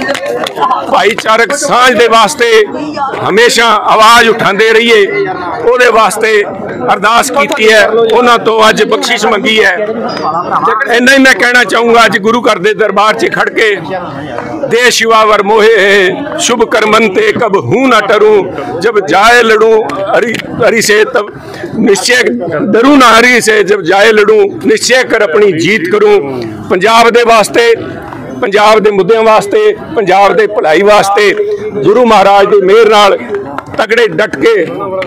Q: ਭਾਈਚਾਰਕ ਸਾਂਝ ਦੇ ਵਾਸਤੇ ਹਮੇਸ਼ਾ ਆਵਾਜ਼ ਉਠਾਉਂਦੇ ਰਹੀਏ। ਉਹਦੇ ਵਾਸਤੇ ਅਰਦਾਸ ਕੀਤੀ ਹੈ, ਉਹਨਾਂ ਤੋਂ ਅੱਜ ਬਖਸ਼ਿਸ਼ ਮੰਗੀ ਹੈ। ਇੰਨਾ ਹੀ ਮੈਂ ਕਹਿਣਾ ਚਾਹੂੰਗਾ, ਅੱਜ ਗੁਰੂ ਘਰ ਦੇ ਦਰਬਾਰ 'ਚ ਖੜ ਕੇ, ਦੇ ਸ਼ਿਵਾਵਰ ਮੋਹੇ, ਸ਼ੁਭ ਕਰਮਨ ਤੇ ਕਬ ਹੂੰ ਨਾ ਟਰੂ, ਜਬ ਜਾਏ ਲੜੂ, ਹਰੀ ਹਰੀ ਸੇ ਤਬ ਨਿਸ਼ਚੈ, ਡਰੂ ਨਾ ਹਰੀ ਸੇ, ਜਬ ਜਾਏ ਲੜੂ, ਨਿਸ਼ਚੈ ਕਰ ਆਪਣੀ ਜੀਤ ਕਰੂ। ਪੰਜਾਬ ਦੇ ਵਾਸਤੇ, ਪੰਜਾਬ ਦੇ ਮੁੱਦਿਆਂ ਵਾਸਤੇ, ਪੰਜਾਬ ਦੇ ਭਲਾਈ ਵਾਸਤੇ, ਗੁਰੂ ਮਹਾਰਾਜ ਦੇ ਮਿਹਰ ਨਾਲ ਤਗੜੇ ਡਟ ਕੇ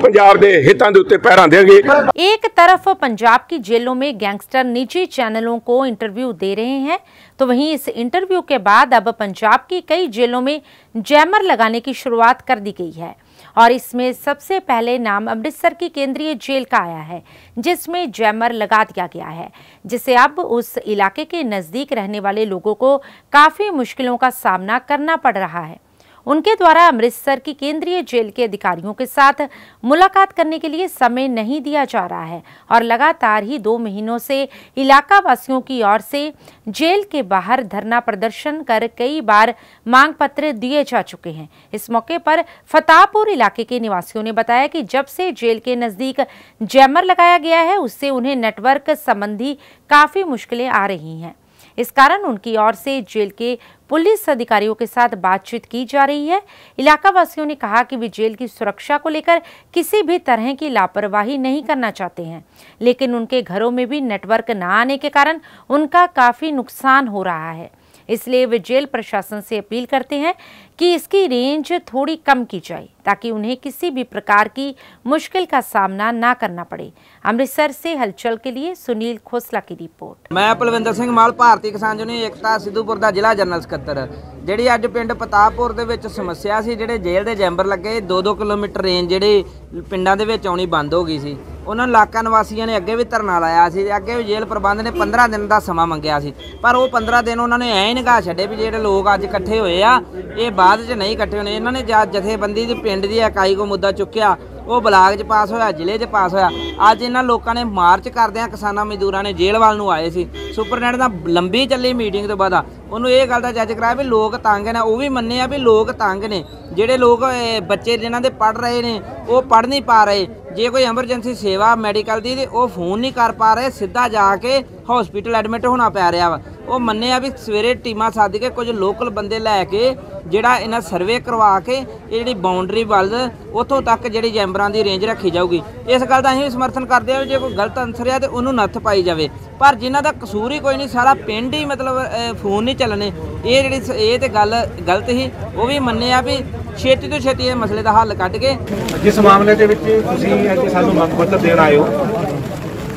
Q: ਪੰਜਾਬ ਦੇ ਹਿੱਤਾਂ ਦੇ ਉੱਤੇ ਪੈਰਾਂ ਦੇਵਾਂਗੇ
A: एक तरफ पंजाब की जेलों में गैंगस्टर निजी चैनलों को इंटरव्यू दे रहे हैं तो वहीं इस इंटरव्यू के बाद अब पंजाब की कई जेलों में जैमर लगाने की शुरुआत कर दी गई है और इसमें सबसे पहले नाम अमृतसर की केंद्रीय जेल का आया है जिसमें जैमर लगा दिया गया है जिसे अब उस इलाके के नज़दीक रहने वाले लोगों को काफ़ी मुश्किलों का सामना करना पड़ रहा है उनके द्वारा अमृतसर की केंद्रीय जेल के अधिकारियों के साथ मुलाकात करने के लिए समय नहीं दिया जा रहा है और लगातार ही दो महीनों से इलाका वासियों की ओर से जेल के बाहर धरना प्रदर्शन कर कई बार मांग पत्र दिए जा चुके हैं। इस मौके पर फताहपुर इलाके के निवासियों ने बताया कि जब से जेल के नज़दीक जैमर लगाया गया है, उससे उन्हें नेटवर्क संबंधी काफ़ी मुश्किलें आ रही हैं। इस कारण उनकी ओर से जेल के पुलिस अधिकारियों के साथ बातचीत की जा रही है। इलाका वासियों ने कहा कि वे जेल की सुरक्षा को लेकर किसी भी तरह की लापरवाही नहीं करना चाहते हैं, लेकिन उनके घरों में भी नेटवर्क न आने के कारण उनका काफ़ी नुकसान हो रहा है। इसलिए वे जेल प्रशासन से अपील करते हैं कि इसकी रेंज थोड़ी कम की जाए ताकि उन्हें किसी भी प्रकार की मुश्किल का सामना ना करना पड़े अमृतसर से हलचल के लिए सुनील खोसला की रिपोर्ट
R: ਮੈਂ ਪਲਵਿੰਦਰ ਸਿੰਘ ਮਾਲ ਭਾਰਤੀ ਕਿਸਾਨ ਯੂਨੀਅਨ ਏਕਤਾ ਸਿੱਧੂਪੁਰ ਦਾ ਜ਼ਿਲ੍ਹਾ ਜਨਰਲ ਸਕੱਤਰ ਜਿਹੜੀ ਅੱਜ ਪਿੰਡ ਪਤਾਪੁਰ ਦੇ ਵਿੱਚ ਸਮੱਸਿਆ ਸੀ ਜਿਹੜੇ ਜੇਲ੍ਹ ਦੇ ਜੈਂਬਰ ਲੱਗੇ 2-2 ਕਿਲੋਮੀਟਰ ਰੇਂਜ ਜਿਹੜੇ ਪਿੰਡਾਂ ਦੇ ਵਿੱਚ ਆਉਣੀ ਬੰਦ ਹੋ ਗਈ ਸੀ ਉਹਨਾਂ ਇਲਾਕਾ ਨਿਵਾਸੀਆਂ ਨੇ ਅੱਗੇ ਵੀ ਧਰਨਾ ਲਾਇਆ ਸੀ ਤੇ ਅੱਗੇ ਵੀ ਜੇਲ੍ਹ ਪ੍ਰਬੰਧ ਨੇ 15 ਦਿਨ ਦਾ ਸਮਾਂ ਮੰਗਿਆ ਸੀ ਪਰ ਉਹ 15 ਦਿਨ ਉਹਨਾਂ ਨੇ ਐਂ ਹੀ ਨਿਗਾਹ ਛੱਡੇ ਵੀ ਜਿਹੜੇ ਲੋਕ ਅੱਜ ਇਕੱਠੇ ਹੋਏ ਆ ਇਹ ਬਾਅਦ 'ਚ ਨਹੀਂ ਇਕੱਠੇ ਹੋਣੇ। ਇਹਨਾਂ ਨੇ ਜਾਂ ਜਥੇਬੰਦੀ ਦੀ ਪਿੰਡ ਦੀ ਇਕਾਈ ਕੋ ਮੁੱਦਾ ਚੁੱਕਿਆ। ਉਹ ਬਲਾਕ 'ਚ ਪਾਸ ਹੋਇਆ, ਜ਼ਿਲ੍ਹੇ 'ਚ ਪਾਸ ਹੋਇਆ। ਅੱਜ ਇਹਨਾਂ ਲੋਕਾਂ ਨੇ ਮਾਰਚ ਕਰਦਿਆਂ ਕਿਸਾਨਾਂ ਮਜ਼ਦੂਰਾਂ ਨੇ ਜੇਲ੍ਹ ਵੱਲ ਨੂੰ ਆਏ ਸੀ। ਸੁਪਰਨੈਟ ਦਾ ਲੰਬੀ ਚੱਲੀ ਮੀਟਿੰਗ ਤੋਂ ਬਾਅਦ ਉਹਨੂੰ ਇਹ ਗੱਲ ਦਾ ਜੱਜ ਕਰਾਇਆ ਵੀ ਲੋਕ ਤੰਗ ਨੇ, ਉਹ ਵੀ ਮੰਨੇ ਆ ਵੀ ਲੋਕ ਤੰਗ ਨੇ। ਜਿਹੜੇ ਲੋਕ ਬੱਚੇ ਜਿਨ੍ਹਾਂ ਦੇ ਪੜ ਰਹੇ ਨੇ, ਉਹ ਪੜ ਨਹੀਂ ਪਾ ਰਹੇ। ਜੇ ਕੋਈ ਐਮਰਜੈਂਸੀ ਸੇਵਾ ਮੈਡੀਕਲ ਦੀ ਤੇ ਉਹ ਫੋਨ ਨਹੀਂ ਕਰ ਪਾ ਰਹੇ, ਸਿੱਧਾ ਜਾ ਕੇ ਹਸਪੀਟਲ ਐਡਮਿਟ ਹੋਣਾ ਪੈ ਰਿਹਾ ਵਾ। ਉਹ ਮੰਨੇ ਆ ਵੀ ਸਵੇਰੇ ਟੀਮਾਂ ਸੱਦ ਕੇ ਕੁਝ ਲੋਕਲ ਬੰਦੇ ਲੈ ਕੇ, ਜਿਹੜਾ ਇਹਨਾਂ ਸਰਵੇ ਕਰਵਾ ਕੇ, ਇਹ ਜਿਹੜੀ ਬਾਉਂਡਰੀ ਵੱਲ, ਉੱਥੋਂ ਤੱਕ ਜਿਹੜੀ ਜੈਂਬਰਾਂ ਦੀ ਰੇਂਜ ਰੱਖੀ ਜਾਊਗੀ। ਇਸ ਗੱਲ ਦਾ ਅਸੀਂ ਵੀ ਸਮਰਥਨ ਕਰਦੇ ਹਾਂ ਵੀ ਜੇ ਕੋਈ ਗਲਤ ਅਨਸਰ ਆ ਤੇ ਉਹਨੂੰ ਨੱਥ ਪਾਈ ਜਾਵੇ। ਪਰ ਜਿਨ੍ਹਾਂ ਦਾ ਕਸੂਰ ਹੀ ਕੋਈ ਨਹੀਂ, ਸਾਰਾ ਪਿੰਡ ਹੀ ਮਤਲਬ ਫੋਨ ਨਹੀਂ ਚੱਲਣੇ। ਇਹ ਜਿਹੜੀ ਇਹ ਤੇ ਗੱਲ ਗਲਤ ਹੀ ਉਹ ਵੀ ਮੰਨਿਆ ਵੀ ਛੇਤੀ ਤੋਂ ਛੇਤੀ ਇਹ ਮਸਲੇ ਦਾ ਹੱਲ ਕੱਢ ਕੇ
M: ਜਿਸ ਮਾਮਲੇ ਦੇ ਵਿੱਚ ਤੁਸੀਂ ਅੱਜ ਸਾਨੂੰ ਮੰਗ ਪੱਤਰ ਦੇਣ ਆਏ ਹੋ,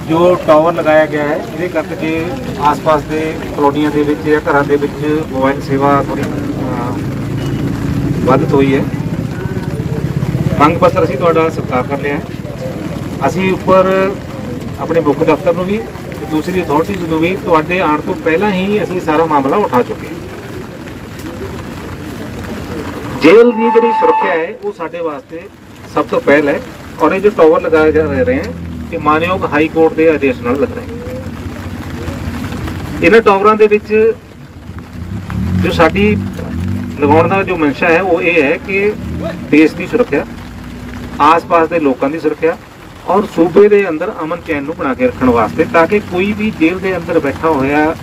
M: ਜੋ ਟਾਵਰ ਲਗਾਇਆ ਗਿਆ ਹੈ, ਇਹਦੇ ਕਰਕੇ ਆਸ-ਪਾਸ ਦੇ ਕਲੋਨੀਆਂ ਦੇ ਵਿੱਚ ਜਾਂ ਘਰਾਂ ਦੇ ਵਿੱਚ ਮੋਬਾਈਲ ਸੇਵਾ ਥੋੜੀ ਵੱਧ ਹੋਈ ਹੈ। ਮੰਗ ਪੱਤਰ ਅਸੀਂ ਤੁਹਾਡਾ ਸਤਿਕਾਰ ਕਰ ਲਿਆ ਅਸੀਂ ਉੱਪਰ ਆਪਣੇ ਮੁੱਖ ਦਫ਼ਤਰ ਨੂੰ ਵੀ ਦੂਸਰੀ ਅਥਾਰਟੀਜ਼ ਨੂੰ ਵੀ ਤੁਹਾਡੇ ਆਉਣ ਤੋਂ ਪਹਿਲਾਂ ਹੀ ਅਸੀਂ ਸਾਰਾ ਮਾਮਲਾ ਉਠਾ ਚੁੱਕੇ ਹਾਂ। ਜੇਲ੍ਹ ਦੀ ਜਿਹੜੀ ਸੁਰੱਖਿਆ ਹੈ, ਉਹ ਸਾਡੇ ਵਾਸਤੇ ਸਭ ਤੋਂ ਪਹਿਲ ਹੈ ਔਰ ਇਹ ਜੋ ਟਾਵਰ ਲਗਾਏ ਜਾ ਰਹੇ ਹਨ ਇਹ ਮਾਨਯੋਗ ਹਾਈ ਕੋਰਟ ਦੇ ਆਦੇਸ਼ ਨਾਲ ਲੱਗ ਰਹੇ ਇਹਨਾਂ ਟਾਵਰਾਂ ਦੇ ਵਿੱਚ ਜੋ ਸਾਡੀ ਲਗਾਉਣ ਦਾ ਜੋ ਮਨਸ਼ਾ ਹੈ, ਉਹ ਇਹ ਹੈ ਕਿ ਦੇਸ਼ ਦੀ ਸੁਰੱਖਿਆ, ਆਸ-ਪਾਸ ਦੇ ਲੋਕਾਂ ਦੀ ਸੁਰੱਖਿਆ ਔਰ ਸੂਬੇ ਦੇ ਅੰਦਰ ਅਮਨ ਚੈਨ ਨੂੰ ਬਣਾ ਕੇ ਰੱਖਣ ਵਾਸਤੇ ਤਾਂ ਕਿ ਕੋਈ ਵੀ ਜੇਲ੍ਹ ਦੇ ਅੰਦਰ ਬੈਠਾ ਹੋਇਆ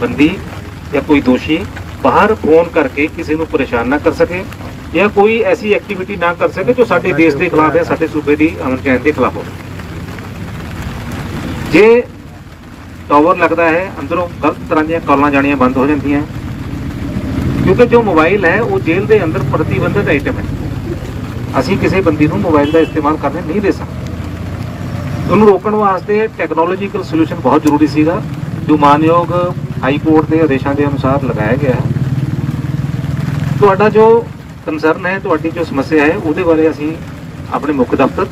M: ਬੰਦੀ ਜਾਂ ਕੋਈ ਦੋਸ਼ੀ ਬਾਹਰ ਫੋਨ ਕਰਕੇ ਕਿਸੇ ਨੂੰ ਪਰੇਸ਼ਾਨ ਨਾ ਕਰ ਸਕੇ ਜਾਂ ਕੋਈ ਐਸੀ ਐਕਟੀਵਿਟੀ ਨਾ ਕਰ ਸਕੇ ਜੋ ਸਾਡੇ ਦੇਸ਼ ਦੇ ਖਿਲਾਫ ਹੈ ਸਾਡੇ ਸੂਬੇ ਦੀ ਅਮਨ ਚੈਨ ਦੇ ਖਿਲਾਫ ਹੋਵੇ। ਜੇ ਟਾਵਰ ਲੱਗਦਾ ਹੈ, ਅੰਦਰੋਂ ਗਲਤ ਤਰ੍ਹਾਂ ਦੀਆਂ ਕਾਲਾਂ ਜਾਣੀਆਂ ਬੰਦ ਹੋ ਜਾਂਦੀਆਂ ਕਿਉਂਕਿ ਜੋ ਮੋਬਾਈਲ ਹੈ, ਉਹ ਜੇਲ੍ਹ ਦੇ ਅੰਦਰ ਪ੍ਰਤੀਬੰਧਿਤ ਆਈਟਮ ਹੈ। ਅਸੀਂ ਕਿਸੇ ਬੰਦੇ ਨੂੰ ਮੋਬਾਈਲ ਦਾ ਇਸਤੇਮਾਲ ਕਰਨੇ ਨਹੀਂ ਦੇ ਸਕਦੇ। ਉਹਨੂੰ ਰੋਕਣ ਵਾਸਤੇ ਟੈਕਨੋਲੋਜੀਕਲ ਸੋਲੂਸ਼ਨ ਬਹੁਤ ਜ਼ਰੂਰੀ ਸੀਗਾ, ਜੋ ਮਾਨਯੋਗ ਹਾਈ ਕੋਰਟ ਦੇ ਆਦੇਸ਼ਾਂ ਦੇ ਅਨੁਸਾਰ ਲਗਾਇਆ ਗਿਆ ਹੈ। ਤੁਹਾਡਾ ਜੋ ਕੰਸਰਨ ਹੈ, ਤੁਹਾਡੀ ਜੋ ਸਮੱਸਿਆ ਹੈ, ਉਹਦੇ ਬਾਰੇ ਅਸੀਂ ਆਪਣੇ ਮੁੱਖ ਦਫ਼ਤਰ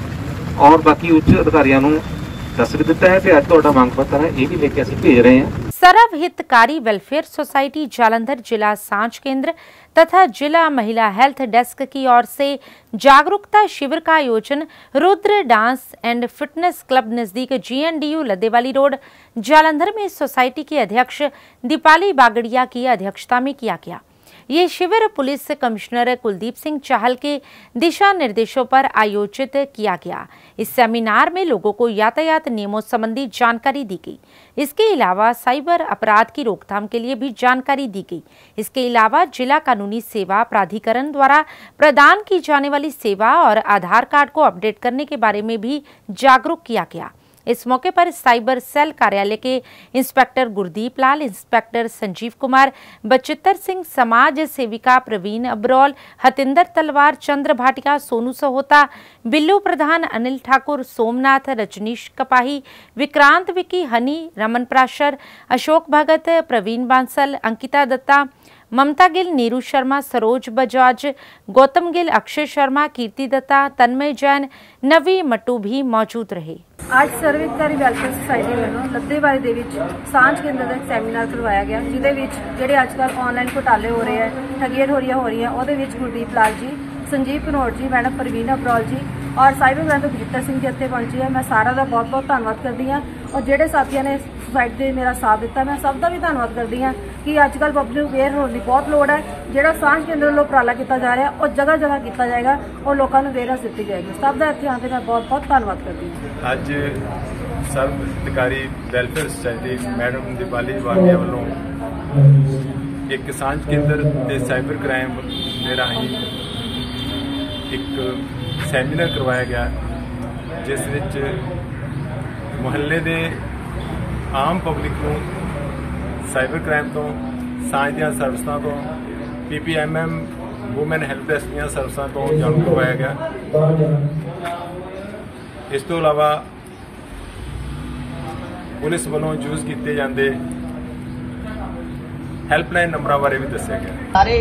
M: ਔਰ ਬਾਕੀ ਉੱਚ ਅਧਿਕਾਰੀਆਂ ਨੂੰ ਦੱਸ ਦਿੱਤਾ ਹੈ ਤੇ ਅੱਜ ਤੁਹਾਡਾ ਮੰਗ ਪੱਤਰ ਹੈ, ਇਹ ਵੀ ਲੈ ਕੇ ਅਸੀਂ ਭੇਜ ਰਹੇ ਹਾਂ।
A: सर्व हितकारी वेलफेयर सोसाइटी जालंधर जिला सांच केंद्र तथा जिला महिला हेल्थ डेस्क की ओर से जागरूकता शिविर का आयोजन Rudra dance and fitness club नज़दीक जीएनडीयू लदेवाली रोड, जालंधर में सोसाइटी के अध्यक्ष दीपाली बागड़िया की अध्यक्षता में किया गया। ये शिविर पुलिस कमिश्नर कुलदीप सिंह चाहल के दिशा निर्देशों पर आयोजित किया गया। इस सेमिनार में लोगों को यातायात नियमों संबंधी जानकारी दी गई। इसके अलावा साइबर अपराध की रोकथाम के लिए भी जानकारी दी गई। इसके अलावा जिला कानूनी सेवा प्राधिकरण द्वारा प्रदान की जाने वाली सेवा और आधार कार्ड को अपडेट करने के बारे में भी जागरूक किया गया। इस मौके पर साइबर सेल कार्यालय के इंस्पेक्टर गुरदीप लाल, इंस्पेक्टर संजीव कुमार, बचित्तर सिंह समाज सेविका प्रवीण अब्रोल, हतिंदर तलवार, चंद्र भाटिया, सोनू सहोता, बिल्लू प्रधान, अनिल ठाकुर, सोमनाथ, रजनीश कपाही, विक्रांत विकी, हनी, रमन प्राशर, अशोक भगत, प्रवीण बांसल, अंकिता दत्ता ममता गिल नीरू शर्मा सरोज बजाज गौतम गिल अक्षय शर्मा कीर्ति दत्ता तन्मय जैन नवी मट्टू भी मौजूद रहे
S: ਅੱਜ ਸਰਵਿਤਕਾਰੀ ਵੈਲਫੇਅਰ ਸੁਸਾਇਟੀ ਵੱਲੋਂ ਲੱਦੇਵਾਲੀ ਦੇ ਵਿੱਚ ਸਾਂਝ ਕੇਂਦਰ ਦਾ ਇੱਕ ਸੈਮੀਨਾਰ ਕਰਵਾਇਆ ਗਿਆ ਜਿਹਦੇ ਵਿੱਚ ਜਿਹੜੇ ਅੱਜ ਕੱਲ੍ਹ ਆਨਲਾਈਨ ਘੁਟਾਲੇ ਹੋ ਰਹੇ ਆ ਠੱਗੀਆਂ ਠੋਰੀਆਂ ਹੋ ਰਹੀਆਂ ਉਹਦੇ ਵਿੱਚ ਗੁਰਦੀਪ ਲਾਲ ਜੀ ਸੰਜੀਵ ਕਨੌਰ ਜੀ ਮੈਡਮ ਪ੍ਰਵੀਨ ਅਬਰੋਲ ਜੀ ਔਰ ਸਾਈਬਰ ਕ੍ਰਾਈਮ ਤੋਂ ਬਜਿੱਤਰ ਸਿੰਘ ਜੀ ਇੱਥੇ ਪਹੁੰਚੇ ਆ ਮੈਂ ਸਾਰਾ ਦਾ ਬਹੁਤ ਬਹੁਤ ਧੰਨਵਾਦ ਕਰਦੀ ਹਾਂ ਔਰ ਜਿਹੜੇ ਸਾਥੀਆਂ ਨੇ ਸੁਸਾਇਟੀ ਦੇ ਮੇਰਾ ਸਾਥ ਦਿੱਤਾ, ਮੈਂ ਸਭ ਦਾ ਵੀ ਧੰਨਵਾਦ ਕਰਦੀ ਹਾਂ ਕਿ ਅੱਜ ਕੱਲ੍ਹ ਪਬਲਿਕ ਅਵੇਅਰ ਹੋਣ ਦੀ ਬਹੁਤ ਲੋੜ ਹੈ। ਜਿਹੜਾ ਸਾਂਝ ਕੇਂਦਰ ਵੱਲੋਂ ਉਪਰਾਲਾ ਕੀਤਾ ਜਾ ਰਿਹਾ, ਉਹ ਜਗ੍ਹਾ ਜਗ੍ਹਾ ਕੀਤਾ ਜਾਏਗਾ ਔਰ ਲੋਕਾਂ ਨੂੰ ਅਵੇਅਰਨੈਸ ਦਿੱਤੀ ਜਾਏਗੀ। ਸਭ ਦਾ ਇੱਥੇ ਆਉਣ ਮੈਂ ਬਹੁਤ ਬਹੁਤ ਧੰਨਵਾਦ ਕਰਦੀ ਹਾਂ।
T: ਅੱਜ Sarv Hitkari welfare society madam Deepali Walia ਵੱਲੋਂ ਇੱਕ ਸਾਂਝ ਕੇਂਦਰ ਤੇ ਸਾਈਬਰ ਕ੍ਰਾਈਮ ਦੇ ਰਾਹੀਂ ਇੱਕ ਸੈਮੀਨਾਰ ਕਰਵਾਇਆ ਗਿਆ, ਜਿਸ ਵਿੱਚ ਮੁਹੱਲੇ ਦੇ ਆਮ ਪਬਲਿਕ ਨੂੰ ਸਾਈਬਰ ਕ੍ਰਾਈਮ ਤੋਂ, ਸਾਂਝ ਦੀਆਂ ਸਰਵਿਸਾਂ ਤੋਂ ਪੀਪੀਐਮਐਮ ਔਮਨ ਹੈਲਪ ਡੈਸਕ ਦੀਆਂ ਸਰਵਿਸਾਂ ਤੋਂ ਜਾਣੂ ਕਰਵਾਇਆ ਗਿਆ। ਇਸ ਤੋਂ ਇਲਾਵਾ ਪੁਲਿਸ ਵੱਲੋਂ ਯੂਜ਼ ਕੀਤੇ ਜਾਂਦੇ ਹੈਲਪਲਾਈਨ ਨੰਬਰਾਂ ਬਾਰੇ ਵੀ ਦੱਸਿਆ ਗਿਆ।
U: ਸਾਰੇ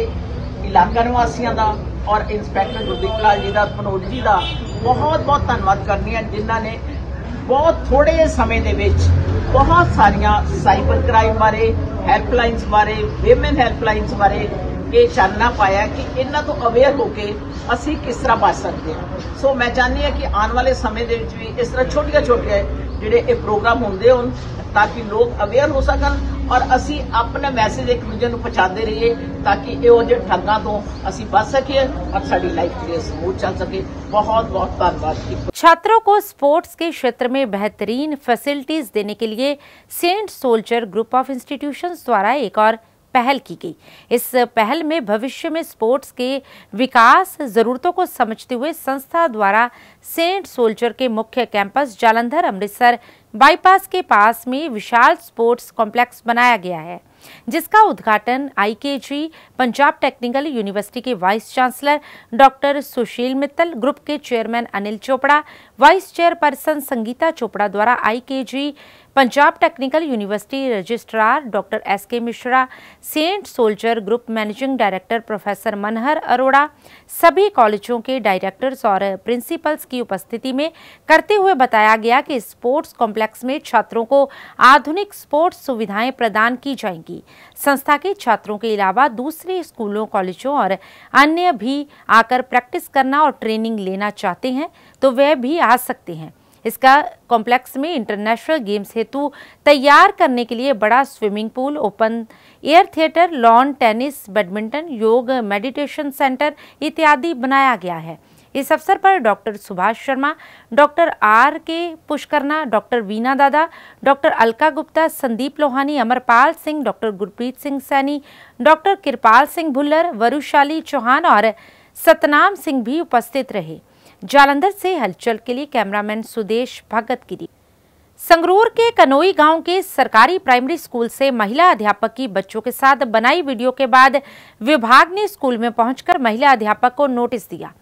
U: ਇਲਾਕਾ ਨਿਵਾਸੀਆਂ ਦਾ ਔਰ ਇੰਸਪੈਕਟਰ ਗੁਰਦੀਪ ਲਾਲ ਜੀ ਦਾ ਪਨੋਜ ਜੀ ਦਾ ਬਹੁਤ ਬਹੁਤ ਧੰਨਵਾਦ ਕਰਨੀ ਹੈ, ਜਿਨ੍ਹਾਂ ਨੇ ਬਹੁਤ ਥੋੜੇ ਸਮੇਂ ਦੇ ਵਿੱਚ ਬਹੁਤ ਸਾਰੀਆਂ ਸਾਈਬਰ ਕ੍ਰਾਈਮ ਬਾਰੇ ਹੈਲਪਲਾਈਨਸ ਬਾਰੇ ਔਮਨ ਹੈਲਪਲਾਈਨਸ ਬਾਰੇ ਇਹ ਚਾਨਣਾ ਪਾਇਆ ਕਿ ਇਹਨਾਂ ਤੋਂ ਅਵੇਅਰ ਹੋ ਕੇ ਅਸੀਂ ਕਿਸ ਤਰ੍ਹਾਂ ਬਚ ਸਕਦੇ ਹਾਂ। ਸੋ ਮੈਂ ਚਾਹੁੰਦੀ ਹਾਂ ਕਿ ਆਉਣ ਵਾਲੇ ਸਮੇਂ ਦੇ ਵਿੱਚ ਵੀ ਇਸ ਤਰ੍ਹਾਂ ਛੋਟੀਆਂ ਛੋਟੀਆਂ ਜਿਹੜੇ ਇਹ ਪ੍ਰੋਗਰਾਮ ਹੁੰਦੇ ਹੋਣ ਤਾਂ ਕਿ ਲੋਕ ਅਵੇਅਰ ਹੋ ਸਕਣ ਔਰ ਅਸੀਂ ਆਪਣਾ ਮੈਸੇਜ ਇੱਕ ਦੂਜੇ ਨੂੰ ਪਹੁੰਚਾਉਂਦੇ ਰਹੀਏ ਤਾਂ ਕਿ ਇਹੋ ਜਿਹੇ ਠੱਗਾਂ ਤੋਂ ਅਸੀਂ ਬਚ ਸਕੀਏ ਔਰ ਸਾਡੀ ਲਾਈਫ ਜਿਹੜੀ ਸਮੂਥ ਚੱਲ ਸਕੇ बहुत बहुत धन्यवाद
A: छात्रों को स्पोर्ट्स के क्षेत्र में बेहतरीन फैसिलिटीज देने के लिए Saint Soldier Group of Institutions द्वारा एक और पहल की गई। इस पहल में भविष्य में स्पोर्ट्स के विकास जरूरतों को समझते हुए संस्था द्वारा सेंट सोल्जर के मुख्य कैंपस जालंधर, अमृतसर बाईपास के पास में विशाल स्पोर्ट्स कॉम्प्लेक्स बनाया गया है, जिसका उद्घाटन आईकेजी, पंजाब टेक्निकल यूनिवर्सिटी के vice chancellor doctor Sushil Mittal, group के chairman Anil Chopra, vice chairperson Sangeeta Chopra द्वारा IKG Punjab technical university registrar doctor S K Mishra, Saint Soldier group managing director professor Manhar Arora, सभी कॉलेजों के directors और principles की उपस्थिति में करते हुए बताया गया कि स्पोर्ट्स कॉम्प्लेक्स में छात्रों को आधुनिक स्पोर्ट्स सुविधाएँ प्रदान की जाएँगी। संस्था के छात्रों के अलावा दूसरे स्कूलों, कॉलेजों और अन्य भी आकर प्रैक्टिस करना और ट्रेनिंग लेना चाहते हैं तो वे भी आ सकते हैं। इसका कॉम्प्लेक्स में इंटरनेशनल गेम्स हेतु तैयार करने के लिए बड़ा swimming pool open air theatre lawn tennis badminton योग मेडिटेशन सेंटर इत्यादि बनाया गया है। इस अवसर पर doctor Subhash Sharma, doctor R K Pushkarna, doctor Veena Dada, doctor Alka Gupta, Sandeep Lohani, Amarpal Singh, doctor Gurpreet Singh Saini, doctor Kirpal Singh Bhullar, Varushali Chauhan और सतनाम सिंह भी उपस्थित रहे। जालंधर से हलचल के लिए कैमरामैन सुदेश भगत की दी संगरूर के कनोई गाँव के सरकारी प्राइमरी स्कूल से महिला अध्यापक की बच्चों के साथ बनाई वीडियो के बाद विभाग ने स्कूल में पहुंचकर महिला अध्यापक को नोटिस दिया।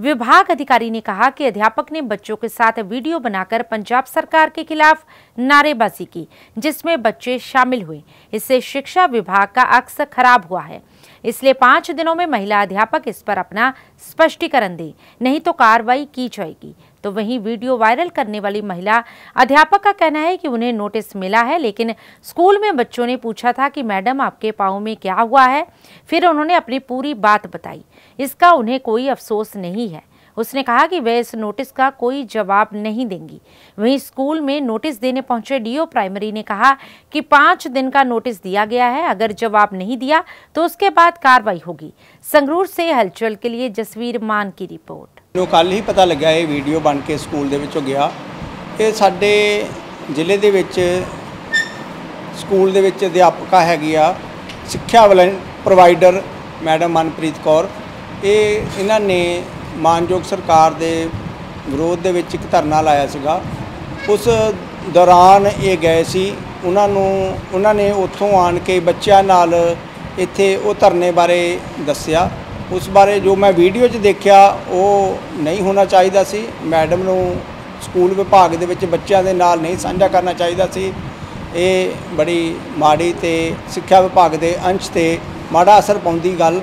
A: विभाग अधिकारी ने कहा कि अध्यापक ने बच्चों के साथ वीडियो बनाकर पंजाब सरकार के खिलाफ नारेबाजी की, जिसमें बच्चे शामिल हुए। इससे शिक्षा विभाग का अक्स खराब हुआ है। इसलिए पाँच दिनों में महिला अध्यापक इस पर अपना स्पष्टीकरण दे, नहीं तो कार्रवाई की जाएगी। तो वहीं वीडियो वायरल करने वाली महिला अध्यापक का कहना है कि उन्हें नोटिस मिला है, लेकिन स्कूल में बच्चों ने पूछा था कि मैडम, आपके पाँव में क्या हुआ है? फिर उन्होंने अपनी पूरी बात बताई। इसका उन्हें कोई अफसोस नहीं है। उसने कहा कि वे इस नोटिस का कोई जवाब नहीं देंगी। वहीं स्कूल में नोटिस देने पहुँचे डीओ प्राइमरी ने कहा कि पाँच दिन का नोटिस दिया गया है। अगर जवाब नहीं दिया तो उसके बाद कार्रवाई होगी। संगरूर से हलचल के लिए जसवीर मान की रिपोर्ट।
V: ਨੂੰ ਕੱਲ ਹੀ ਪਤਾ ਲੱਗਿਆ ਇਹ ਵੀਡੀਓ ਬਣ ਕੇ ਸਕੂਲ ਦੇ ਵਿੱਚੋਂ ਗਿਆ। ਇਹ ਸਾਡੇ ਜ਼ਿਲ੍ਹੇ ਦੇ ਵਿੱਚ ਸਕੂਲ ਦੇ ਵਿੱਚ ਅਧਿਆਪਕਾ ਹੈਗੀ ਆ, ਸਿੱਖਿਆ ਵਾਲੇ ਪ੍ਰੋਵਾਈਡਰ ਮੈਡਮ ਮਨਪ੍ਰੀਤ ਕੌਰ। ਇਹ ਇਹਨਾਂ ਨੇ ਮਾਨਯੋਗ ਸਰਕਾਰ ਦੇ ਵਿਰੋਧ ਦੇ ਵਿੱਚ ਇੱਕ ਧਰਨਾ ਲਾਇਆ ਸੀਗਾ। ਉਸ ਦੌਰਾਨ ਇਹ ਗਏ ਸੀ। ਉਹਨਾਂ ਨੂੰ, ਉਹਨਾਂ ਨੇ ਉੱਥੋਂ ਆਣ ਕੇ ਬੱਚਿਆਂ ਨਾਲ ਇੱਥੇ ਉਹ ਧਰਨੇ ਬਾਰੇ ਦੱਸਿਆ। ਉਸ ਬਾਰੇ ਜੋ ਮੈਂ ਵੀਡੀਓ 'ਚ ਦੇਖਿਆ, ਉਹ ਨਹੀਂ ਹੋਣਾ ਚਾਹੀਦਾ ਸੀ। ਮੈਡਮ ਨੂੰ ਸਕੂਲ ਵਿਭਾਗ ਦੇ ਵਿੱਚ ਬੱਚਿਆਂ ਦੇ ਨਾਲ ਨਹੀਂ ਸਾਂਝਾ ਕਰਨਾ ਚਾਹੀਦਾ ਸੀ। ਇਹ ਬੜੀ ਮਾੜੀ ਤੇ ਸਿੱਖਿਆ ਵਿਭਾਗ ਦੇ ਅੰਸ਼ ਤੇ ਮਾੜਾ ਅਸਰ ਪਾਉਂਦੀ ਗੱਲ।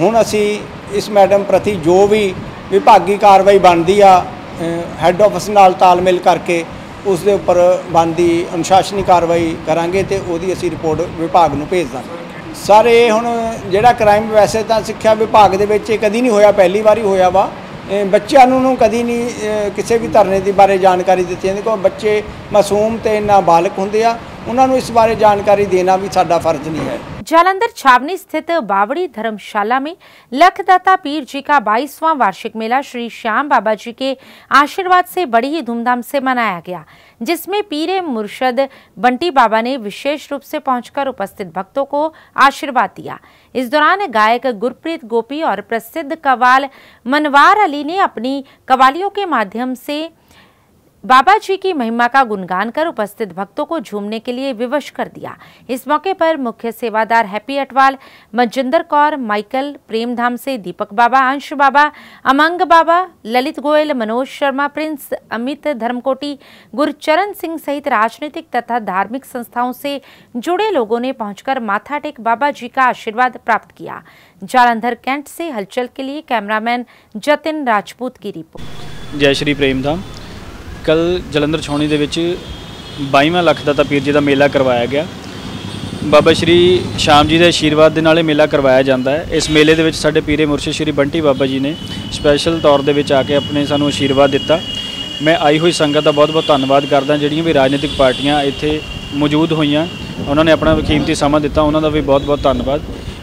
V: ਹੁਣ ਅਸੀਂ ਇਸ ਮੈਡਮ ਪ੍ਰਤੀ ਜੋ ਵੀ ਵਿਭਾਗੀ ਕਾਰਵਾਈ ਬਣਦੀ ਆ ਹੈੱਡ ਆਫਿਸ ਨਾਲ ਤਾਲਮੇਲ ਕਰਕੇ ਉਸ ਦੇ ਉੱਪਰ ਬਣਦੀ ਅਨੁਸ਼ਾਸਨੀ ਕਾਰਵਾਈ ਕਰਾਂਗੇ ਤੇ ਉਹਦੀ ਅਸੀਂ ਰਿਪੋਰਟ ਵਿਭਾਗ ਨੂੰ ਭੇਜ ਦਾਂਗੇ। ਸਰ ਇਹ ਹੁਣ ਜਿਹੜਾ ਕ੍ਰਾਈਮ ਵੈਸੇ ਤਾਂ ਸਿੱਖਿਆ ਵਿਭਾਗ ਦੇ ਵਿੱਚ ਇਹ ਕਦੀ ਨਹੀਂ ਹੋਇਆ, ਪਹਿਲੀ ਵਾਰੀ ਹੋਇਆ ਵਾ। ਬੱਚਿਆਂ ਨੂੰ ਨੂੰ ਕਦੀ ਨਹੀਂ ਕਿਸੇ ਵੀ ਧਰਨੇ ਦੇ ਬਾਰੇ ਜਾਣਕਾਰੀ ਦਿੱਤੀ ਜਾਂਦੀ, ਕਿਉਂਕਿ ਬੱਚੇ ਮਾਸੂਮ ਤੇ ਨਾਬਾਲਗ ਹੁੰਦੇ ਆ, ਉਹਨਾਂ ਨੂੰ ਇਸ ਬਾਰੇ ਜਾਣਕਾਰੀ ਦੇਣਾ ਵੀ ਸਾਡਾ ਫਰਜ਼ ਨਹੀਂ ਹੈ।
A: जालंधर छावनी स्थित बावड़ी धर्मशाला में लखदाता पीर जी का बाईसवां वार्षिक मेला श्री श्याम बाबा जी के आशीर्वाद से बड़ी ही धूमधाम से मनाया गया, जिसमें पीरे मुर्शद बंटी बाबा ने विशेष रूप से पहुंचकर उपस्थित भक्तों को आशीर्वाद दिया। इस दौरान गायक गुरप्रीत गोपी और प्रसिद्ध कवाल मनवार अली ने अपनी कवालियों के माध्यम से बाबा जी की महिमा का गुणगान कर उपस्थित भक्तों को झूमने के लिए विवश कर दिया। इस मौके पर मुख्य सेवादार हैप्पी अटवाल मनजिंदर कौर, माइकल, प्रेमधाम से दीपक बाबा, अंश बाबा, अमंग बाबा, ललित गोयल, मनोज शर्मा, प्रिंस अमित धर्मकोटी, गुरचरण सिंह सहित राजनीतिक तथा धार्मिक संस्थाओं से जुड़े लोगों ने पहुंचकर माथा टेक बाबा जी का आशीर्वाद प्राप्त किया। जालंधर कैंट से हलचल के लिए कैमरामैन जतिन राजपूत की रिपोर्ट।
W: जय श्री प्रेमधाम। ਕੱਲ ਜਲੰਧਰ ਛਾਉਣੀ ਦੇ ਵਿੱਚ 22ਵਾਂ ਲੱਖ ਦਾ ਪੀਰ ਜੀ ਦਾ ਮੇਲਾ ਕਰਵਾਇਆ ਗਿਆ। ਬਾਬਾ ਸ਼੍ਰੀ ਸ਼ਾਮ ਜੀ ਦੇ ਆਸ਼ੀਰਵਾਦ ਦੇ ਨਾਲ ਇਹ ਮੇਲਾ ਕਰਵਾਇਆ ਜਾਂਦਾ ਹੈ। ਇਸ ਮੇਲੇ ਦੇ ਵਿੱਚ ਸਾਡੇ ਪੀਰੇ ਮੁਰਸ਼ਿਦ ਸ਼੍ਰੀ ਬੰਟੀ ਬਾਬਾ ਜੀ ਨੇ ਸਪੈਸ਼ਲ ਤੌਰ ਦੇ ਵਿੱਚ ਆ ਕੇ ਆਪਣੇ ਸਾਨੂੰ ਆਸ਼ੀਰਵਾਦ ਦਿੱਤਾ। ਮੈਂ ਆਈ ਹੋਈ ਸੰਗਤ ਦਾ ਬਹੁਤ-ਬਹੁਤ ਧੰਨਵਾਦ ਕਰਦਾ, ਜਿਹੜੀਆਂ ਵੀ ਰਾਜਨੀਤਿਕ ਪਾਰਟੀਆਂ ਇੱਥੇ ਮੌਜੂਦ ਹੋਈਆਂ, ਉਹਨਾਂ ਨੇ ਆਪਣਾ ਕੀਮਤੀ ਸਮਾਂ ਦਿੱਤਾ, ਉਹਨਾਂ ਦਾ ਵੀ ਬਹੁਤ-ਬਹੁਤ ਧੰਨਵਾਦ।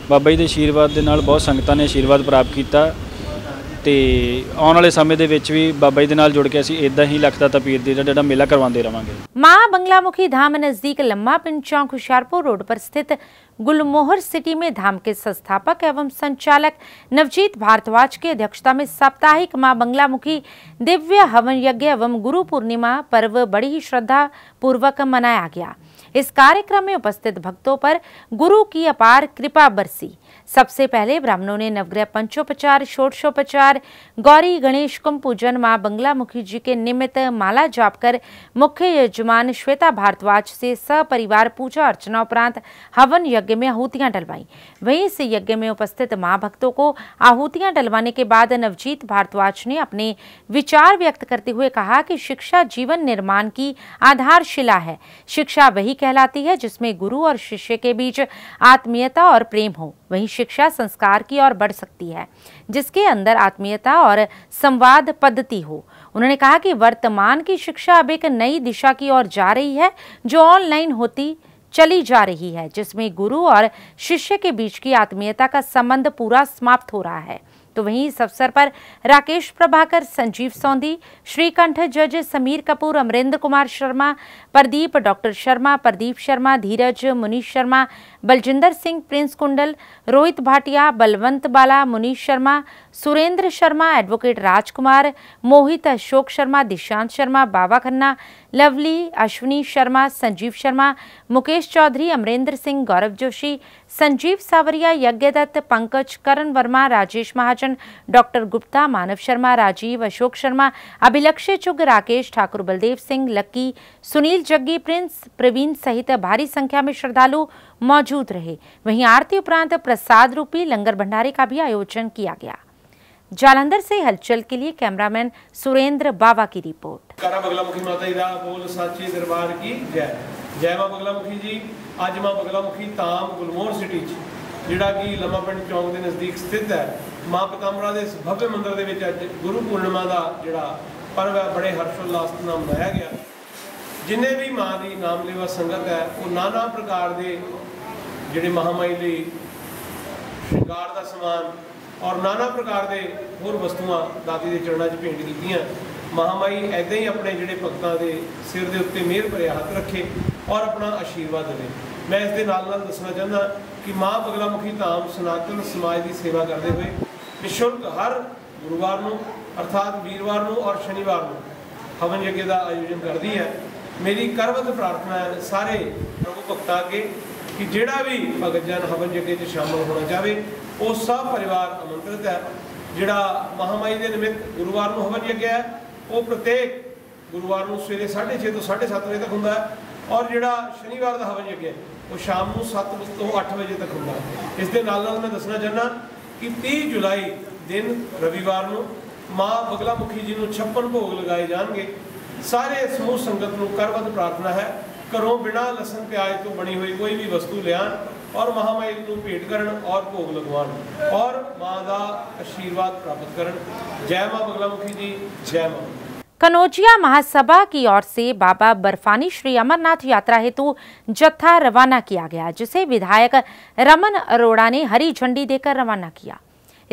W: ਬਾਬਾ ਜੀ ਦੇ ਆਸ਼ੀਰਵਾਦ ਦੇ ਨਾਲ ਬਹੁਤ ਸੰਗਤਾਂ ਨੇ ਆਸ਼ੀਰਵਾਦ ਪ੍ਰਾਪਤ ਕੀਤਾ। ਤੇ ਆਉਣ ਵਾਲੇ ਸਮੇਂ ਦੇ ਵਿੱਚ ਵੀ ਬਾਬਾ ਜੀ ਦੇ ਨਾਲ ਜੁੜ ਕੇ ਅਸੀਂ ਇਦਾਂ ਹੀ ਲਖਤਾ ਤਪੀਰ ਦੀ ਜਿਹੜਾ ਮੇਲਾ ਕਰਵਾਉਂਦੇ ਰਵਾਂਗੇ
A: मां बंगलामुखी धाम नजदीक लम्मा पिंड चौक हुशियारपुर रोड पर स्थित गुलमोहर सिटी में धाम के संस्थापक एवं संचालक नवजीत भारद्वाज की अध्यक्षता में साप्ताहिक मां बंगलामुखी दिव्य हवन यज्ञ एवं गुरु पूर्णिमा पर्व बड़ी ही श्रद्धा पूर्वक मनाया गया इस कार्यक्रम में उपस्थित भक्तों पर गुरु की अपार कृपा बरसी सबसे पहले ब्राह्मणों ने नवग्रह पंचोपचार, षोडशोपचार, गौरी गणेश कुंभ पूजन, माँ बंगलामुखी जी के निमित्त माला जाप कर मुख्य यजमान श्वेता भारद्वाज से सपरिवार पूजा अर्चना उपरांत हवन यज्ञ में आहुतियाँ डलवाई। वहीं इस यज्ञ में उपस्थित माँ भक्तों को आहुतियाँ डलवाने के बाद नवजीत भारद्वाज ने अपने विचार व्यक्त करते हुए कहा कि शिक्षा जीवन निर्माण की आधारशिला है। शिक्षा वही कहलाती है जिसमें गुरु और शिष्य के बीच आत्मीयता और प्रेम हो। वहीं शिक्षा संस्कार की ओर बढ़ सकती है, जिसके अंदर आत्मीयता और संवाद पद्धति हो। उन्होंने कहा कि वर्तमान की शिक्षा अब एक नई दिशा की ओर जा रही है, जो ऑनलाइन होती चली जा रही है, जिसमें गुरु और शिष्य के बीच की आत्मीयता का संबंध पूरा समाप्त हो रहा है। तो वहीं इस अवसर पर राकेश प्रभाकर, संजीव सौंधी, श्रीकंठ, जज Sameer Kapoor, Amarendra Kumar Sharma, Pradeep doctor Sharma, Pradeep Sharma, Dheeraj Munish Sharma, Baljinder Singh, Prince Kundal, Rohit Bhatia, Balwant Bala, Munish Sharma Surender Sharma advocate Rajkumar, Mohit Ashok Sharma, Dishant Sharma, Baba Khanna, Lovely, Ashwini Sharma, Sanjeev Sharma, Mukesh Chaudhary, Amarendra Singh, Gaurav Joshi, Sanjeev Sawariya, Yagyadatt, Pankaj, Karan Verma, Rajesh Mahajan, doctor Gupta, Manav Sharma, Rajeev Ashok Sharma Abhilakshya Chugh, Rakesh Thakur, Baldev Singh, Lucky, Sunil Jaggi, Prince Praveen सहित भारी संख्या में श्रद्धालु मौजूद रहे। वहीं आरती उपरांत प्रसाद रूपी लंगर भंडारे का भी आयोजन किया गया। जालंधर से हलचल के लिए कैमरामैन सुरेंद्र बावा की रिपोर्ट
X: ਕਾਰਾ ਬਗਲਾਮੁਖੀ ਮਾਤਾ ਜੀ ਦਾ ਬੋਲ ਸਾਚੇ ਦਰਬਾਰ ਕੀ ਜੈ ਜੈ ਮਾਂ ਬਗਲਾਮੁਖੀ ਜੀ ਅੱਜ ਮਾਂ ਬਗਲਾਮੁਖੀ ਧਾਮ ਗੁਲਮੋਹਰ ਸਿਟੀ 'ਚ ਜਿਹੜਾ ਕਿ ਲੰਮਾ ਪਿੰਡ ਚੌਂਕ ਦੇ ਨਜ਼ਦੀਕ ਸਥਿਤ ਹੈ ਮਾਂ ਪਤਾਮਰਾ ਦੇ ਇਸ ਭਵਯ ਮੰਦਿਰ ਦੇ ਵਿੱਚ ਅੱਜ ਗੁਰੂ ਪੂਰਨਿਮਾ ਦਾ ਜਿਹੜਾ ਪਰਵ ਹੈ ਬੜੇ ਹਰਸ਼ੋਲਾਸ ਨਾਲ ਮਨਾਇਆ ਗਿਆ ਜਿੰਨੇ ਵੀ ਮਾਂ ਦੀ ਨਾਮ ਲੈਵਾ ਸੰਗਤ ਹੈ ਉਹ ਨਾਨਾ ਪ੍ਰਕਾਰ ਦੇ ਜਿਹੜੇ ਮਹਾਮਾਈ ਲਈ ਸ਼ਿੰਗਾਰ ਦਾ ਸਮਾਨ ਔਰ ਨਾਨਾ ਪ੍ਰਕਾਰ ਦੇ ਹੋਰ ਵਸਤੂਆਂ ਦਾਦੀ ਦੇ ਚਰਨਾਂ 'ਚ ਭੇਂਟ ਕੀਤੀਆਂ। ਮਹਾਮਾਈ ਐਦਾਂ ਹੀ ਆਪਣੇ ਜਿਹੜੇ ਭਗਤਾਂ ਦੇ ਸਿਰ ਦੇ ਉੱਤੇ ਮਿਹਰ ਭਰਿਆ ਹੱਥ ਰੱਖੇ ਔਰ ਆਪਣਾ ਆਸ਼ੀਰਵਾਦ ਦੇਵੇ। ਮੈਂ ਇਸ ਦੇ ਨਾਲ ਨਾਲ ਦੱਸਣਾ ਚਾਹੁੰਦਾ ਕਿ ਮਾਂ ਬਗਲਾਮੁਖੀ ਧਾਮ ਸਨਾਤਨ ਸਮਾਜ ਦੀ ਸੇਵਾ ਕਰਦੇ ਹੋਏ ਨਿਸ਼ੁਲਕ ਹਰ ਗੁਰੂਵਾਰ ਨੂੰ, ਅਰਥਾਤ ਵੀਰਵਾਰ ਨੂੰ ਔਰ ਸ਼ਨੀਵਾਰ ਨੂੰ ਹਵਨ ਯੱਗ ਦਾ ਆਯੋਜਨ ਕਰਦੀ ਹੈ। ਮੇਰੀ ਕਰਵਤ ਪ੍ਰਾਰਥਨਾ ਹੈ ਸਾਰੇ ਪ੍ਰਭੂ ਭਗਤਾਂ ਅੱਗੇ ਕਿ ਜਿਹੜਾ ਵੀ ਭਗਤ ਜਨ ਹਵਨ ਯੱਗ 'ਚ ਸ਼ਾਮਲ ਹੋਣਾ ਚਾਹਵੇ ਉਹ ਸਭ ਪਰਿਵਾਰ ਆਮੰਤਰਿਤ ਹੈ। ਜਿਹੜਾ ਮਹਾਮਾਈ ਦੇ ਨਿਮਿਤ ਗੁਰੂਵਾਰ ਨੂੰ ਹਵਨ ਯੱਗ ਹੈ, ਉਹ ਪ੍ਰਤੇਕ ਗੁਰੂਵਾਰ ਨੂੰ ਸਵੇਰੇ 6:30 ਤੋਂ 7:30 ਵਜੇ ਤੱਕ ਹੁੰਦਾ ਹੈ ਔਰ ਜਿਹੜਾ ਸ਼ਨੀਵਾਰ ਦਾ ਹਵਨ ਯੱਗ ਹੈ, ਉਹ ਸ਼ਾਮ ਨੂੰ 7 ਵਜੇ ਤੋਂ 8 ਵਜੇ ਤੱਕ ਹੁੰਦਾ ਹੈ। ਇਸ ਦੇ ਨਾਲ ਨਾਲ ਮੈਂ ਦੱਸਣਾ ਚਾਹੁੰਦਾ ਕਿ 30 ਜੁਲਾਈ ਦਿਨ ਰਵੀਵਾਰ ਨੂੰ ਮਾਂ ਬਗਲਾ ਮੁਖੀ ਜੀ ਨੂੰ 56 ਭੋਗ ਲਗਾਏ ਜਾਣਗੇ। ਸਾਰੇ ਸਮੂਹ ਸੰਗਤ ਨੂੰ ਕਰਵਤ ਪ੍ਰਾਰਥਨਾ ਹੈ, ਘਰੋਂ ਬਿਨਾਂ ਲਸਣ ਪਿਆਜ਼ ਤੋਂ ਬਣੀ ਹੋਈ ਕੋਈ ਵੀ ਵਸਤੂ ਲਿਆਣ और महामाई तू भेंट करण और भोग लगवा और माँ का आशीर्वाद प्राप्त करण जय माँ बगलामुखी जी, जय माँ।
A: कनौजिया महासभा की ओर से बाबा बर्फानी श्री अमरनाथ यात्रा हेतु जत्था रवाना किया गया, जिसे विधायक रमन अरोड़ा ने हरी झंडी देकर रवाना किया।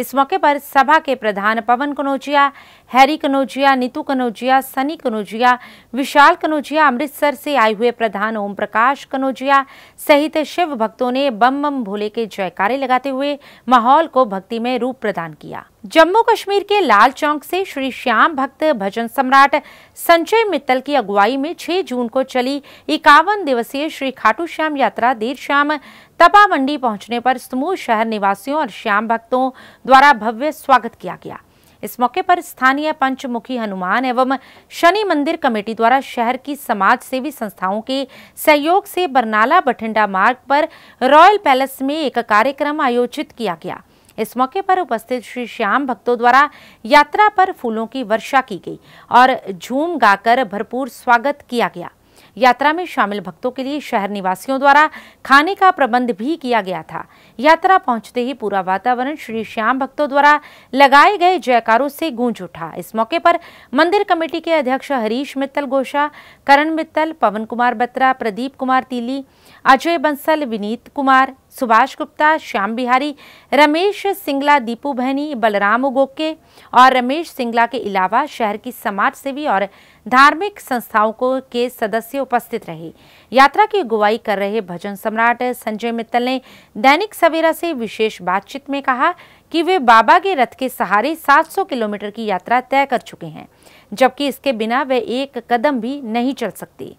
A: इस मौके पर सभा के प्रधान पवन कनौजिया, हैरी कनौजिया, नीतू कनौजिया, सनी कनौजिया, विशाल कनौजिया अमृतसर से आए हुए प्रधान ओम प्रकाश कनौजिया सहित शिव भक्तों ने बम बम भोले के जयकारे लगाते हुए माहौल को भक्ति में रूप प्रदान किया। जम्मू कश्मीर के लाल चौक से श्री श्याम भक्त भजन सम्राट संजय मित्तल की अगुवाई में 6 जून को चली इक्यावन दिवसीय श्री खाटू श्याम यात्रा देर शाम तपा मंडी पहुँचने पर समूह शहर निवासियों और श्याम भक्तों द्वारा भव्य स्वागत किया गया। इस मौके पर स्थानीय पंचमुखी हनुमान एवं शनि मंदिर कमेटी द्वारा शहर की समाज सेवी संस्थाओं के सहयोग से बरनाला बठिंडा मार्ग पर रॉयल पैलेस में एक कार्यक्रम आयोजित किया गया। इस मौके पर उपस्थित श्री श्याम भक्तों द्वारा यात्रा पर फूलों की वर्षा की गई और झूम गाकर भरपूर स्वागत किया गया। यात्रा में शामिल भक्तों के लिए शहर निवासियों द्वारा खाने का प्रबंध भी किया गया था। यात्रा पहुँचते ही पूरा वातावरण श्री श्याम भक्तों द्वारा लगाए गए जयकारों से गूंज उठा। इस मौके पर मंदिर कमेटी के अध्यक्ष हरीश मित्तल गोशा, करण मित्तल, पवन कुमार बत्रा, प्रदीप कुमार तीली, अजय बंसल, विनीत कुमार, सुभाष गुप्ता, श्याम बिहारी, रमेश सिंगला, दीपू बहनी, बलराम उगोके और रमेश सिंगला के अलावा शहर की समाज सेवी और धार्मिक संस्थाओं को के सदस्य उपस्थित रहे। यात्रा की अगुवाई कर रहे भजन सम्राट संजय मित्तल ने दैनिक सवेरा से विशेष बातचीत में कहा कि वे बाबा के रथ के सहारे 700 किलोमीटर की यात्रा तय कर चुके हैं, जबकि इसके बिना वे एक कदम भी नहीं चल सकते।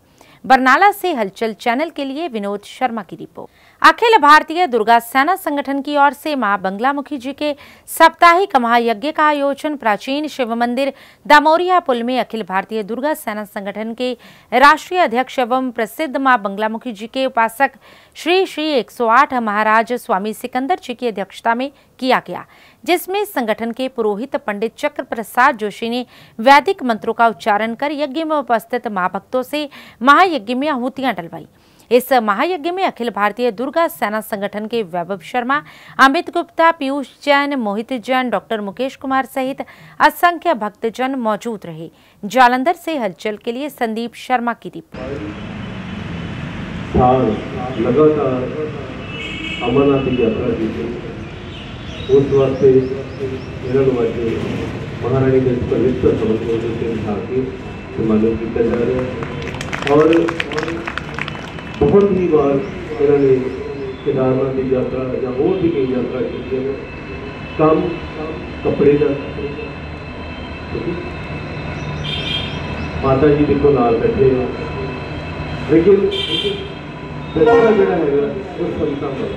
A: बरनाला से हलचल चैनल के लिए विनोद शर्मा की रिपोर्ट। अखिल भारतीय दुर्गा सेना संगठन की ओर से माँ बंगलामुखी जी के साप्ताहिक महायज्ञ का आयोजन प्राचीन शिव मंदिर दामोरिया पुल में अखिल भारतीय दुर्गा सेना संगठन के राष्ट्रीय अध्यक्ष एवं प्रसिद्ध माँ बंगलामुखी जी के उपासक श्री श्री 108 महाराज स्वामी सिकंदर जी की अध्यक्षता में किया गया, जिसमें संगठन के पुरोहित पंडित चक्र प्रसाद जोशी ने वैदिक मंत्रों का उच्चारण कर यज्ञ में उपस्थित माँ भक्तों से महायज्ञ में आहुतियाँ डलवाई। इस महायज्ञ में अखिल भारतीय दुर्गा सेना संगठन के वैभव शर्मा, अमित गुप्ता, पीयूष जैन, मोहित जैन, डॉक्टर मुकेश कुमार सहित असंख्य भक्तजन मौजूद रहे। जालंधर से हलचल के लिए संदीप शर्मा की रिपोर्ट।
Y: लगातार अमरनाथ की यात्रा की थी उस वास्ते हिरण वाले महारानी के पवित्र समझ में जो था कि मानव की जा रहे और ਬਹੁਤ ਹੀ ਵਾਰ ਇਹਨਾਂ ਨੇ ਕੇਦਾਰਨਾਥ ਦੀ ਯਾਤਰਾ ਜਾਂ ਹੋਰ ਵੀ ਕਈ ਯਾਤਰਾ ਕੀਤੀਆਂ ਨੇ ਕੰਮ ਕੱਪੜੇ ਦਾ। ਮਾਤਾ ਜੀ ਦੇਖੋ ਨਾਲ ਬੈਠੇ ਹੋ ਲੇਕਿਨ ਦਸਤਾ ਜਿਹੜਾ ਹੈਗਾ, ਉਹ ਸੰਤਾਂ ਦਾ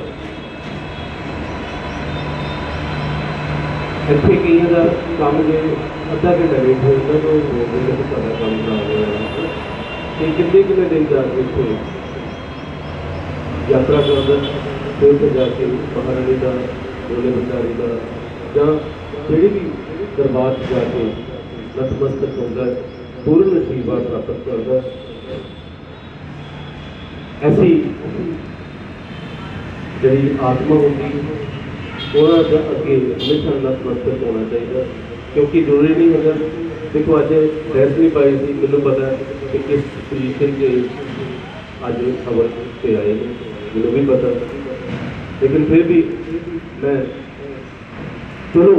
Y: ਇੱਥੇ ਕਈਆਂ ਦਾ ਕੰਮ ਜੇ ਅੱਧਾ ਘੰਟਾ ਵੇਟ ਹੋ ਜਾਂਦਾ, ਤਾਂ ਉਹ ਬੋਲਦੇ ਨੇ ਕਿ ਕੰਮ ਖਰਾਬ ਹੋ ਜਾਣਾ ਤੇ ਕਿੰਨੇ ਕਿੰਨੇ ਦਿਨ ਜਾ ਕੇ ਇੱਥੇ यात्रा कर रहे जाके महाराणी का डोले भंडारी का जी भी दरबार जाके नतमस्तक होगा पूर्ण आशीर्वाद प्राप्त करता ऐसी जी आत्मा होगी। उन्होंने अगे हमेशा नतमस्तक होना चाहिए, क्योंकि ज़रूरी नहीं अगर देखो अज बहस नहीं पाई थी मैं पता है कि किस पोजिशन से अब खबर से आए हैं मुझे नहीं पता। लेकिन फिर भी मैं चलो,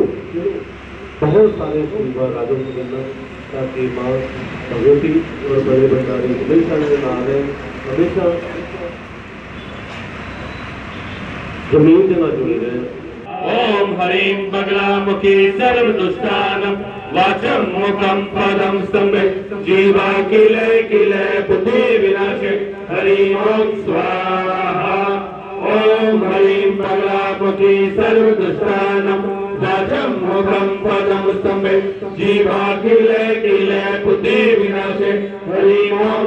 Y: बहुत सारे परिवार राजों से मिलना, ताकि माँ भगवती और बड़े भंडारी हमेशा से ना रहे, हमेशा ज़मीन के ना जुड़े रहे।
Z: ओम हरिम बगला मुखे सर्व दुष्टान वाचम मुखम पदम सम्यक। जीवा किले किले बुद्धि विनाश हरिओम स्वाहा। ओम हरीं बगलामुखी सर्वदुष्टानं वाचं मुखं पदं स्तम्भे जीवा किले बुद्धि विनाशे।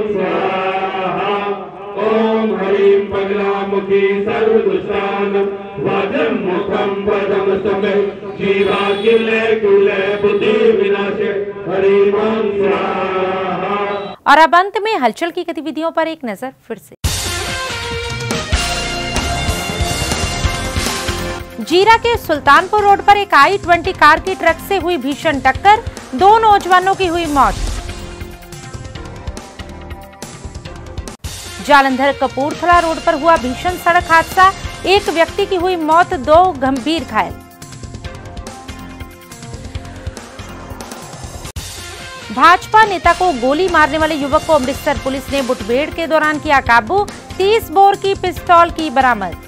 Z: स्वाहा। हरीं पगलामुखी सर्वदुष्टानं वाजं मुखं पदं स्तम्भे जीवा किले बुद्धि विनाशे। स्वाहा।
A: और अब अंत में हलचल की गतिविधियों पर एक नज़र, फिर से। जीरा के सुल्तानपुर रोड पर एक आई ट्वेंटी कार की ट्रक से हुई भीषण टक्कर, दो नौजवानों की हुई मौत। जालंधर कपूरथला रोड पर हुआ भीषण सड़क हादसा, एक व्यक्ति की हुई मौत, दो गंभीर घायल। भाजपा नेता को गोली मारने वाले युवक को अमृतसर पुलिस ने मुठभेड़ के दौरान किया काबू 30 बोर की पिस्तौल की बरामद।